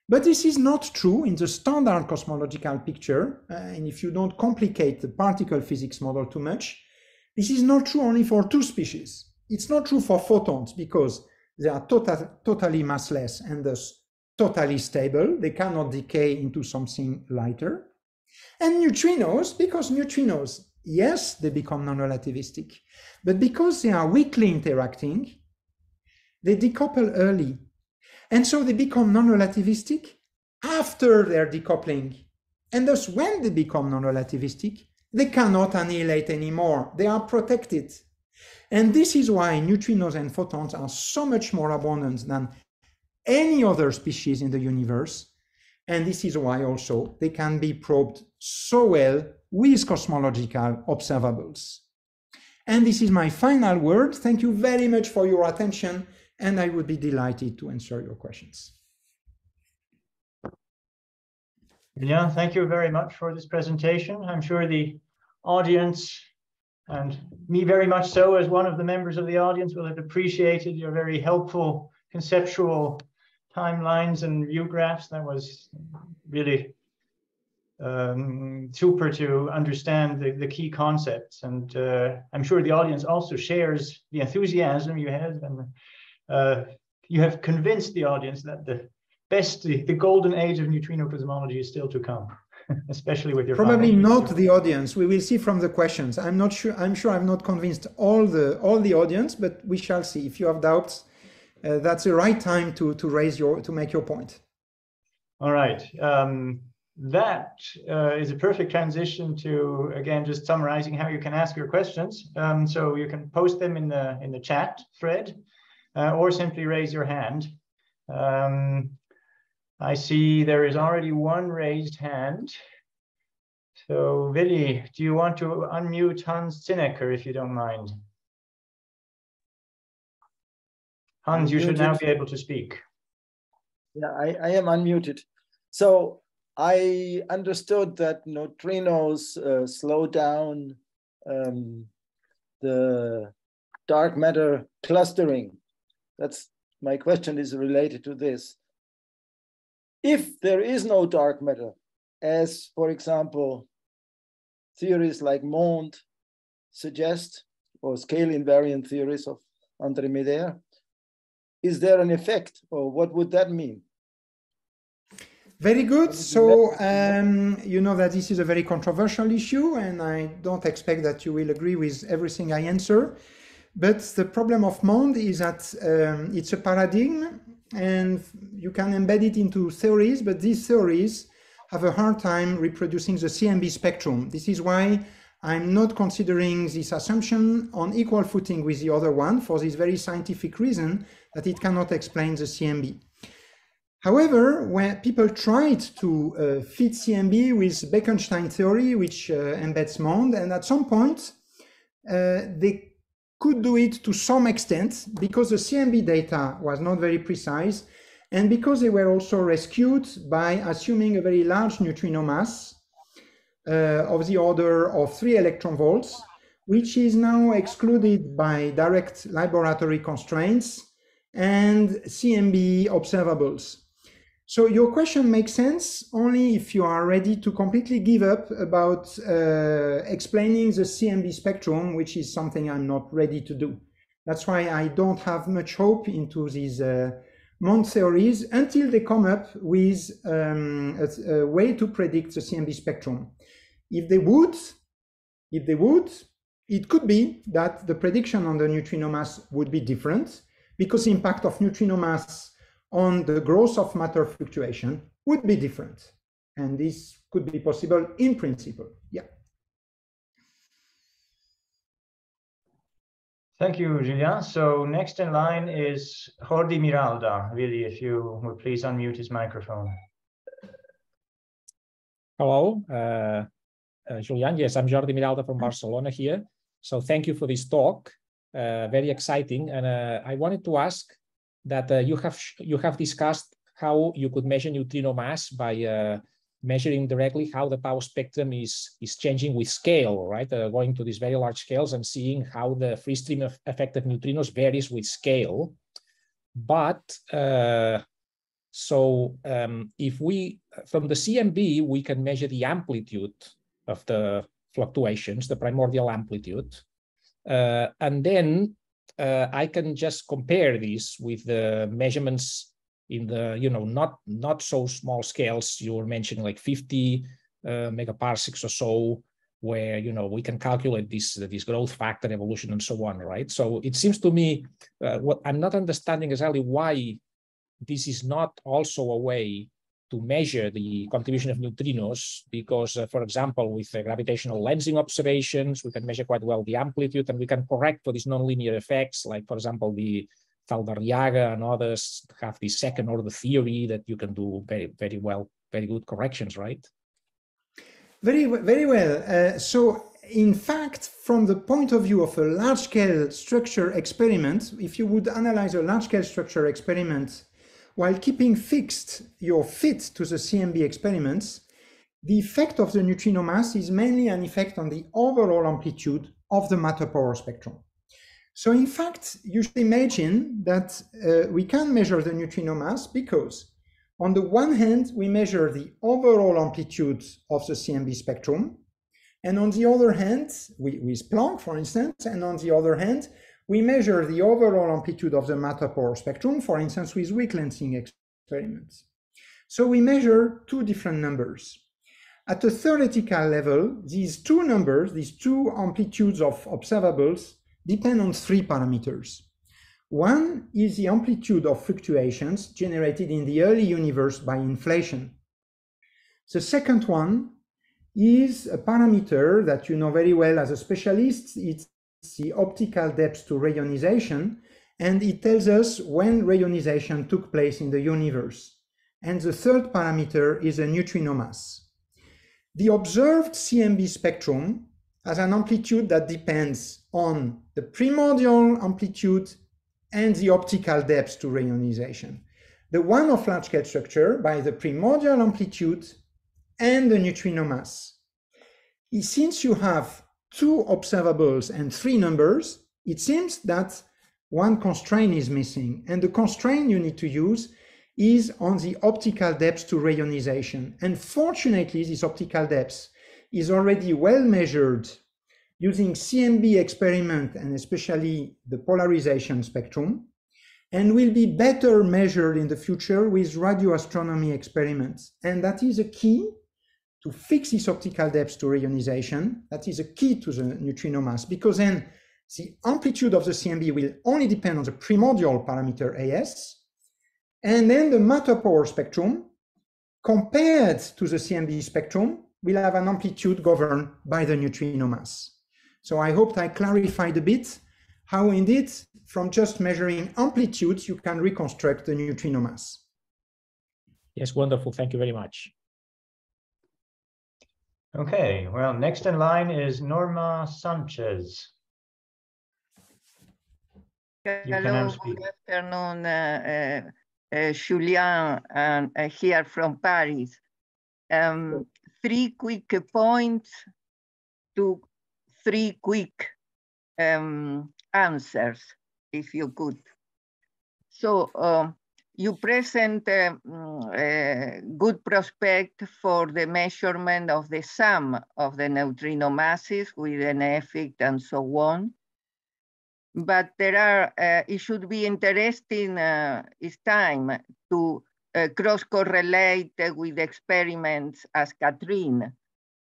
But this is not true in the standard cosmological picture. Uh, and if you don't complicate the particle physics model too much, this is not true only for two species. It's not true for photons because they are tota totally massless and thus totally stable. They cannot decay into something lighter. And neutrinos, because neutrinos, yes, they become non-relativistic, but because they are weakly interacting, they decouple early and so they become non-relativistic after their decoupling. And thus, when they become non-relativistic, they cannot annihilate anymore. They are protected. And this is why neutrinos and photons are so much more abundant than any other species in the universe. And this is why also they can be probed so well with cosmological observables. And this is my final word. Thank you very much for your attention and I would be delighted to answer your questions.
Yeah, thank you very much for this presentation. I'm sure the audience and me very much so as one of the members of the audience will have appreciated your very helpful conceptual timelines and view graphs. That was really um, super to understand the, the key concepts. And uh, I'm sure the audience also shares the enthusiasm you have and uh, you have convinced the audience that the best, the, the golden age of neutrino cosmology is still to come, especially with your
probably not the audience. We will see from the questions. I'm not sure. I'm sure I'm not convinced all the all the audience, but we shall see. If you have doubts, uh, that's the right time to to raise your to make your point.
All right. Um, that uh, is a perfect transition to again just summarizing how you can ask your questions. Um, so you can post them in the in the chat thread uh, or simply raise your hand. Um, I see there is already one raised hand. So Willy, do you want to unmute Hans Zinnecker if you don't mind? Hans, you should now be able to speak.
Yeah, I, I am unmuted. So I understood that neutrinos uh, slow down um, the dark matter clustering. That's my question is related to this. If there is no dark matter, as for example, theories like MOND suggest, or scale invariant theories of Andre Maeder, is there an effect or what would that mean?
Very good. So um, you know that this is a very controversial issue, and I don't expect that you will agree with everything I answer. But the problem of MOND is that um, it's a paradigm, and you can embed it into theories, but these theories have a hard time reproducing the CMB spectrum. This is why I'm not considering this assumption on equal footing with the other one for this very scientific reason that it cannot explain the CMB. However, when people tried to uh, fit CMB with Bekenstein theory, which uh, embeds MOND, and at some point uh, they could do it to some extent because the CMB data was not very precise and because they were also rescued by assuming a very large neutrino mass uh, of the order of three electron volts, which is now excluded by direct laboratory constraints and CMB observables. So your question makes sense only if you are ready to completely give up about uh, explaining the CMB spectrum, which is something I'm not ready to do. That's why I don't have much hope into these uh, theories until they come up with um, a, a, way to predict the CMB spectrum. If they would, if they would, it could be that the prediction on the neutrino mass would be different because the impact of neutrino mass on the growth of matter fluctuation would be different. And this could be possible in principle. Yeah.
Thank you, Julien. So next in line is Jordi Miralda. Really, if you would please unmute his microphone.
Hello, uh, uh, Julien. Yes, I'm Jordi Miralda from Barcelona here. So thank you for this talk. Uh, very exciting. And uh, I wanted to ask that uh, you have you have discussed how you could measure neutrino mass by uh, measuring directly how the power spectrum is is changing with scale, right? Uh, going to these very large scales and seeing how the free stream of effect of neutrinos varies with scale. But uh, so um, if we from the CMB we can measure the amplitude of the fluctuations, the primordial amplitude, uh, and then uh, I can just compare these with the measurements in the, you know, not, not so small scales you were mentioning, like 50 uh, megaparsecs or so, where, you know, we can calculate this, this growth factor evolution and so on, right? So it seems to me, uh, what I'm not understanding exactly why this is not also a way to measure the contribution of neutrinos because, uh, for example, with uh, gravitational lensing observations, we can measure quite well the amplitude and we can correct for these nonlinear effects, like, for example, the Zaldarriaga and others have the second order theory that you can do very, very well, very good corrections, right?
Very, very well. Uh, so, in fact, from the point of view of a large-scale structure experiment, if you would analyze a large-scale structure experiment while keeping fixed your fit to the CMB experiments, the effect of the neutrino mass is mainly an effect on the overall amplitude of the matter power spectrum. So in fact, you should imagine that uh, we can measure the neutrino mass because on the one hand, we measure the overall amplitude of the CMB spectrum. And on the other hand, we, with Planck, for instance, and on the other hand, we measure the overall amplitude of the matter power spectrum, for instance, with weak lensing experiments. So we measure two different numbers. At a theoretical level, these two numbers, these two amplitudes of observables, depend on three parameters. One is the amplitude of fluctuations generated in the early universe by inflation. The second one is a parameter that you know very well as a specialist. It's the optical depth to reionization, and it tells us when reionization took place in the universe. And the third parameter is a neutrino mass. the observed CMB spectrum has an amplitude that depends on the primordial amplitude and the optical depth to reionization. The one of large scale structure by the primordial amplitude and the neutrino mass. Since you have two observables and three numbers, it seems that one constraint is missing. And the constraint you need to use is on the optical depth to reionization. And fortunately, this optical depth is already well measured using CMB experiment and especially the polarization spectrum, and will be better measured in the future with radio astronomy experiments. And that is a key to fix this optical depth to reionization. That is a key to the neutrino mass because then the amplitude of the CMB will only depend on the primordial parameter AS. And then the matter power spectrum compared to the CMB spectrum will have an amplitude governed by the neutrino mass. So I hope I clarified a bit how indeed from just measuring amplitudes, you can reconstruct the neutrino mass.
Yes, wonderful. Thank you very much.
Okay, well, next in line is Norma Sanchez.
Hello, good afternoon, uh, uh, uh, Julien, and uh, here from Paris. Um, three quick points to three quick um, answers, if you could. So uh, you present a, a, good prospect for the measurement of the sum of the neutrino masses with an effect and so on but there are, uh, it should be interesting, uh, it's time to uh, cross-correlate with experiments as KATRIN,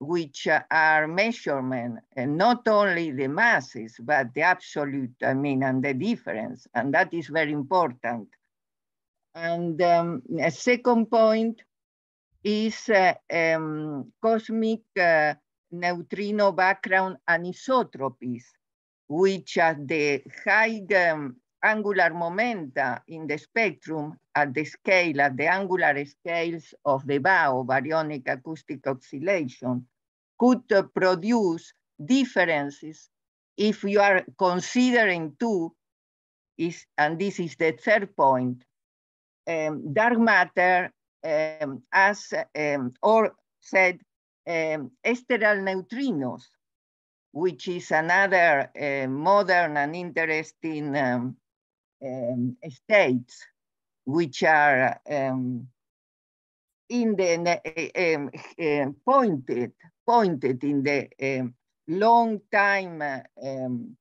which are measurement, and not only the masses, but the absolute, I mean, and the difference, and that is very important. And um, a second point is uh, um, cosmic uh, neutrino background anisotropies which at the high um, angular momenta in the spectrum at the scale, at the angular scales of the BAO, baryonic acoustic oscillation, could uh, produce differences if you are considering two, is, and this is the third point, um, dark matter um, as, um, or said, um, esteral neutrinos which is another uh, modern and interesting states, which are in the uh, pointed pointed in the long time um,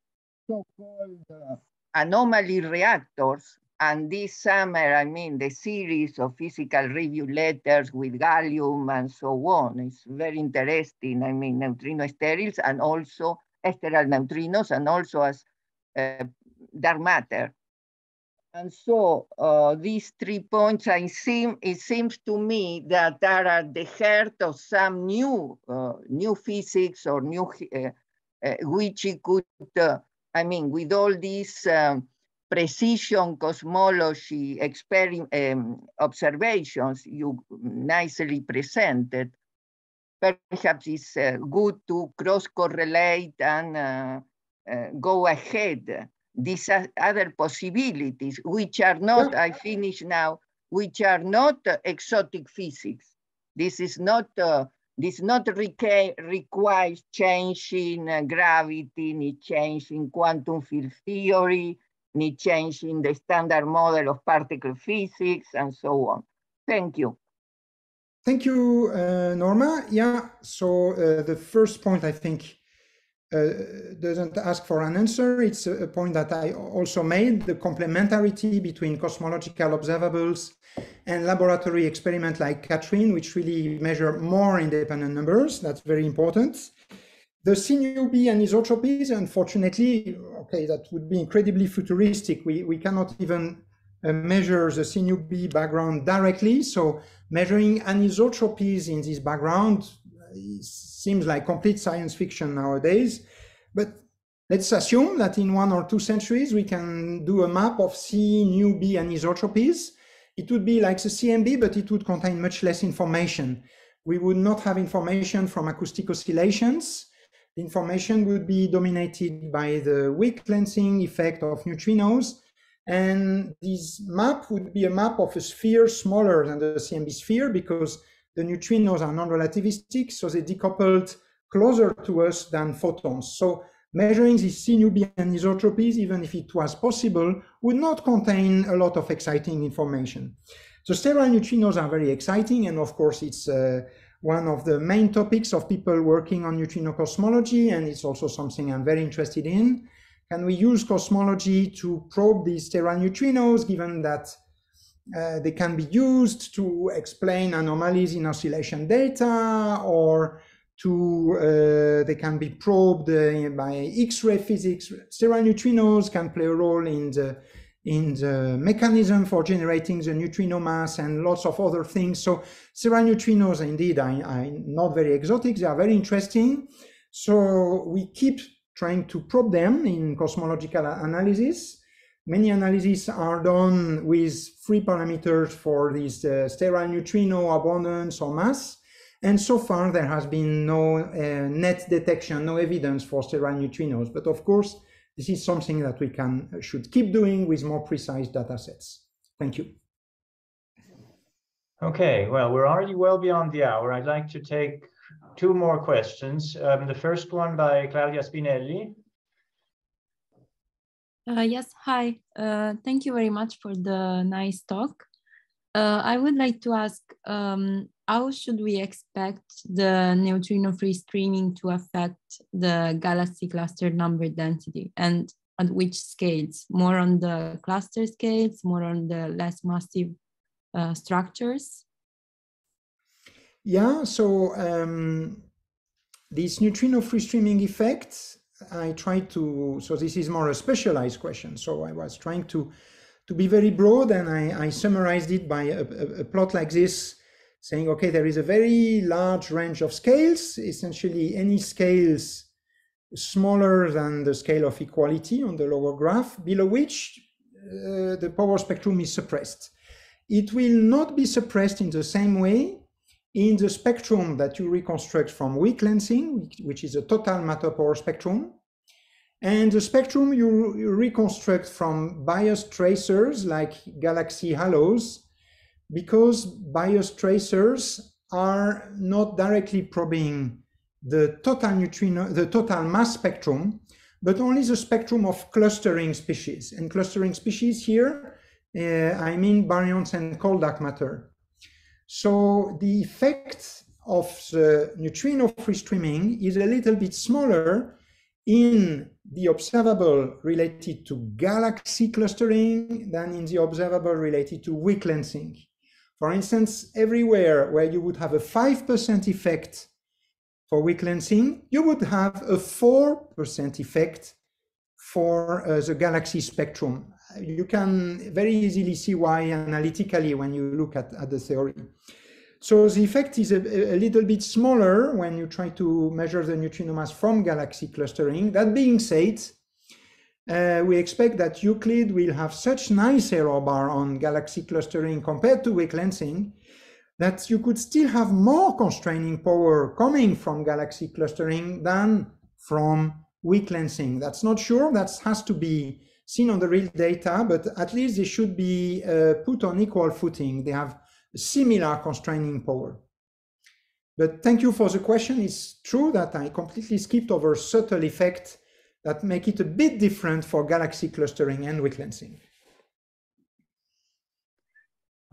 so-called uh, anomaly reactors and this summer, I mean, the series of physical review letters with gallium and so on is very interesting. I mean, neutrino sterils and also esteral neutrinos and also as uh, dark matter. And so uh, these three points, I seem, it seems to me that are at the heart of some new, uh, new physics or new, uh, uh, which could, uh, I mean, with all these um, precision cosmology um, observations you nicely presented, perhaps it's uh, good to cross-correlate and uh, uh, go ahead. These other possibilities, which are not, I finish now, which are not exotic physics. This is not, uh, this not requires changing uh, gravity, ni changing quantum field theory, ni changing the standard model of particle physics and so on. Thank you.
Thank you, uh, Norma. Yeah, so uh, the first point I think uh, doesn't ask for an answer. It's a, point that I also made, the complementarity between cosmological observables and laboratory experiment like Katrin, which really measure more independent numbers. That's very important. The CNUB anisotropies, unfortunately, okay, that would be incredibly futuristic. We, we cannot even uh, measure the CNUB background directly. So measuring anisotropies in this background uh, seems like complete science fiction nowadays. But let's assume that in one or two centuries, we can do a map of CNUB anisotropies. It would be like the CMB, but it would contain much less information. we would not have information from acoustic oscillations. The information would be dominated by the weak lensing effect of neutrinos. And this map would be a map of a sphere smaller than the CMB sphere because the neutrinos are non-relativistic, so they decoupled closer to us than photons. So measuring these CNUB anisotropies, even if it was possible, would not contain a lot of exciting information. So sterile neutrinos are very exciting, and of course, it's uh, one of the main topics of people working on neutrino cosmology, and it's also something I'm very interested in. Can we use cosmology to probe these sterile neutrinos, given that uh, they can be used to explain anomalies in oscillation data, or to uh, they can be probed uh, by X-ray physics. Sterile neutrinos can play a role in the in the mechanism for generating the neutrino mass and lots of other things. So sterile neutrinos, indeed, are, are not very exotic. They are very interesting. So we keep trying to probe them in cosmological analysis. Many analyses are done with free parameters for this uh, sterile neutrino abundance or mass. And so far, there has been no uh, net detection, no evidence for sterile neutrinos. But of course, this is something that we can uh, should keep doing with more precise data sets. Thank you.
Okay, well, we're already well beyond the hour. I'd like to take two more questions. Um, the first one by Claudia Spinelli.
Uh, yes, hi. Uh, thank you very much for the nice talk. Uh, I would like to ask, um, how should we expect the neutrino free streaming to affect the galaxy cluster number density and at which scales? More on the cluster scales, more on the less massive uh, structures?
Yeah, so um, this neutrino free streaming effect, I tried to, so this is more a specialized question. So I was trying to, to be very broad and I, I summarized it by a, a, a plot like this saying, okay, there is a very large range of scales, essentially any scales smaller than the scale of equality on the lower graph, below which uh, the power spectrum is suppressed. It will not be suppressed in the same way in the spectrum that you reconstruct from weak lensing, which is a total matter power spectrum, and the spectrum you, reconstruct from bias tracers like galaxy halos, because bias tracers are not directly probing the total neutrino, the total mass spectrum, but only the spectrum of clustering species. And clustering species here, uh, I mean baryons and cold dark matter. So the effect of the neutrino free streaming is a little bit smaller in the observable related to galaxy clustering than in the observable related to weak lensing. For instance, everywhere where you would have a 5% effect for weak lensing, you would have a 4% effect for uh, the galaxy spectrum. You can very easily see why analytically when you look at, at the theory. So the effect is a, a, little bit smaller when you try to measure the neutrino mass from galaxy clustering. That being said, uh, we expect that Euclid will have such nice error bar on galaxy clustering compared to weak lensing that you could still have more constraining power coming from galaxy clustering than from weak lensing. That's not sure. That has to be seen on the real data, but at least they should be uh, put on equal footing. They have similar constraining power. But thank you for the question. It's true that I completely skipped over subtle effect that make it a bit different for galaxy clustering and weak lensing.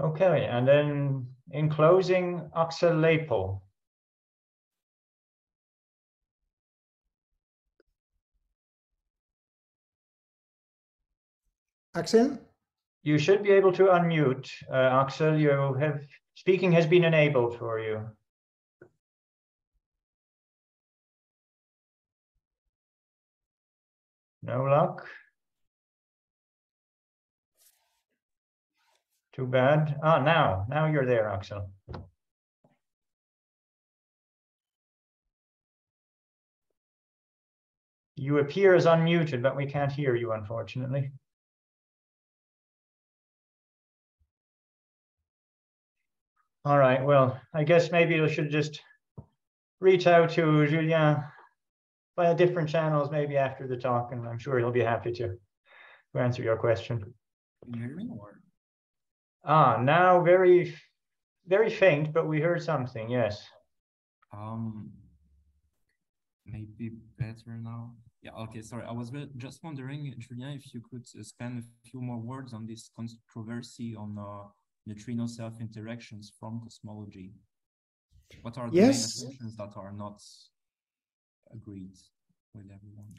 Okay, and then in closing, Axel Lepel.
Axel?
You should be able to unmute. Uh, Axel, you have speaking has been enabled for you. No luck. Too bad. Ah, now, now you're there, Axel. You appear as unmuted, but we can't hear you, unfortunately. All right, well, I guess maybe we should just reach out to Julien via different channels, maybe after the talk, and I'm sure he'll be happy to, to answer your question.
Can you hear me or?
Ah, now very, very faint, but we heard something, yes.
Um, maybe better now. Yeah, okay, sorry. I was just wondering, Julien, if you could uh, spend a few more words on this controversy on uh, neutrino self-interactions from cosmology. What are the yes. main assumptions that are not agreed with everyone?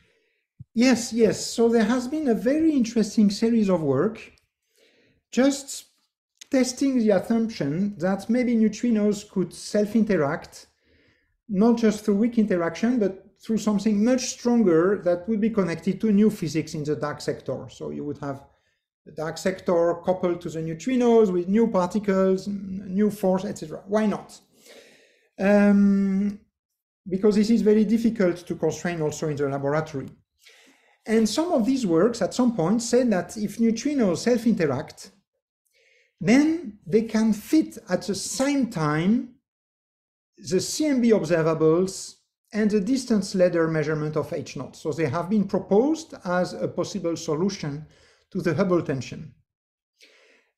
Yes, yes. So there has been a very interesting series of work just testing the assumption that maybe neutrinos could self-interact, not just through weak interaction, but through something much stronger that would be connected to new physics in the dark sector. So you would have the dark sector coupled to the neutrinos with new particles, new force, etc. Why not? Um, because this is very difficult to constrain also in the laboratory. And some of these works at some point said that if neutrinos self-interact, then they can fit at the same time the CMB observables and the distance ladder measurement of H naught. So they have been proposed as a possible solution to the Hubble tension.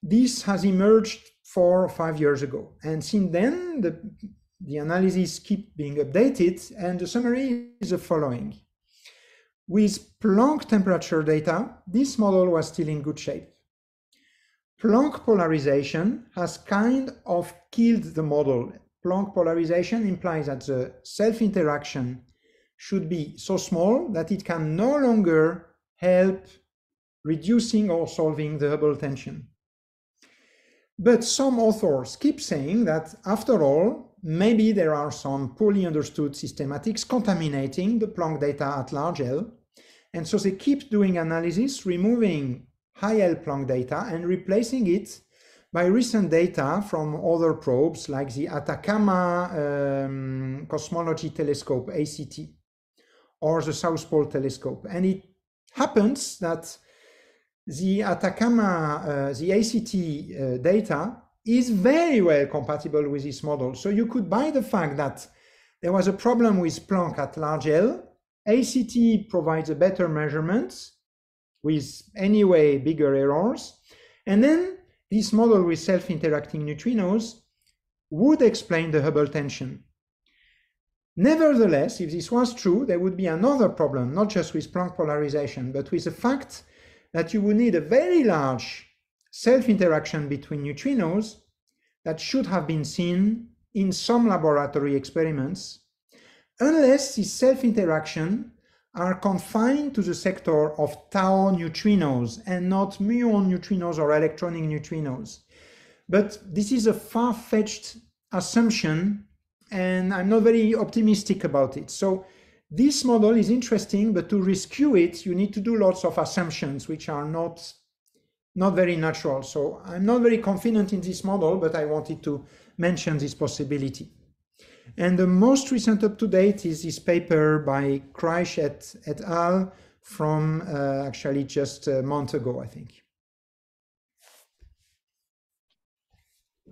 This has emerged four or five years ago. And since then, the, the analysis keep being updated and the summary is the following. With Planck temperature data, this model was still in good shape. Planck polarization has kind of killed the model Planck polarization implies that the self-interaction should be so small that it can no longer help reducing or solving the Hubble tension. But some authors keep saying that after all, maybe there are some poorly understood systematics contaminating the Planck data at large L. And so they keep doing analysis, removing high L Planck data and replacing it by recent data from other probes like the Atacama um, Cosmology Telescope, ACT, or the South Pole Telescope. And it happens that the Atacama, uh, the ACT uh, data is very well compatible with this model. So you could buy the fact that there was a problem with Planck at large L. ACT provides a better measurement with anyway bigger errors. And then this model with self-interacting neutrinos would explain the Hubble tension. Nevertheless, if this was true, there would be another problem, not just with Planck polarization, but with the fact that you would need a very large self-interaction between neutrinos that should have been seen in some laboratory experiments, unless these self-interaction are confined to the sector of tau neutrinos and not muon neutrinos or electronic neutrinos. But this is a far-fetched assumption and I'm not very optimistic about it. So this model is interesting, but to rescue it, you need to do lots of assumptions, which are not, not very natural. So I'm not very confident in this model, but I wanted to mention this possibility. And the most recent up to date is this paper by Kreisch et, et al. from uh, actually just a month ago, I think.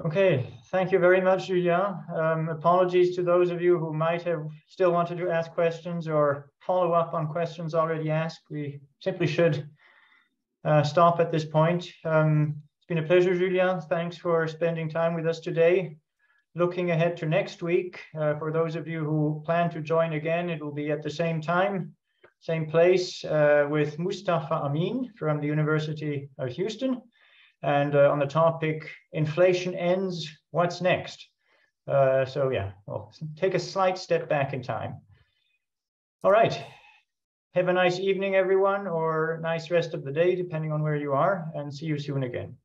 Okay, thank you very much, Julien. Um, apologies to those of you who might have still wanted to ask questions or follow up on questions already asked. We simply should uh, stop at this point. Um, it's been a pleasure, Julien. Thanks for spending time with us today looking ahead to next week, uh, for those of you who plan to join again, it will be at the same time, same place uh, with Mustafa Amin from the University of Houston. And uh, on the topic, inflation ends, what's next? Uh, so yeah, we'll take a slight step back in time. All right. Have a nice evening, everyone, or nice rest of the day, depending on where you are, and see you soon again.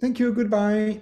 Thank you. Goodbye.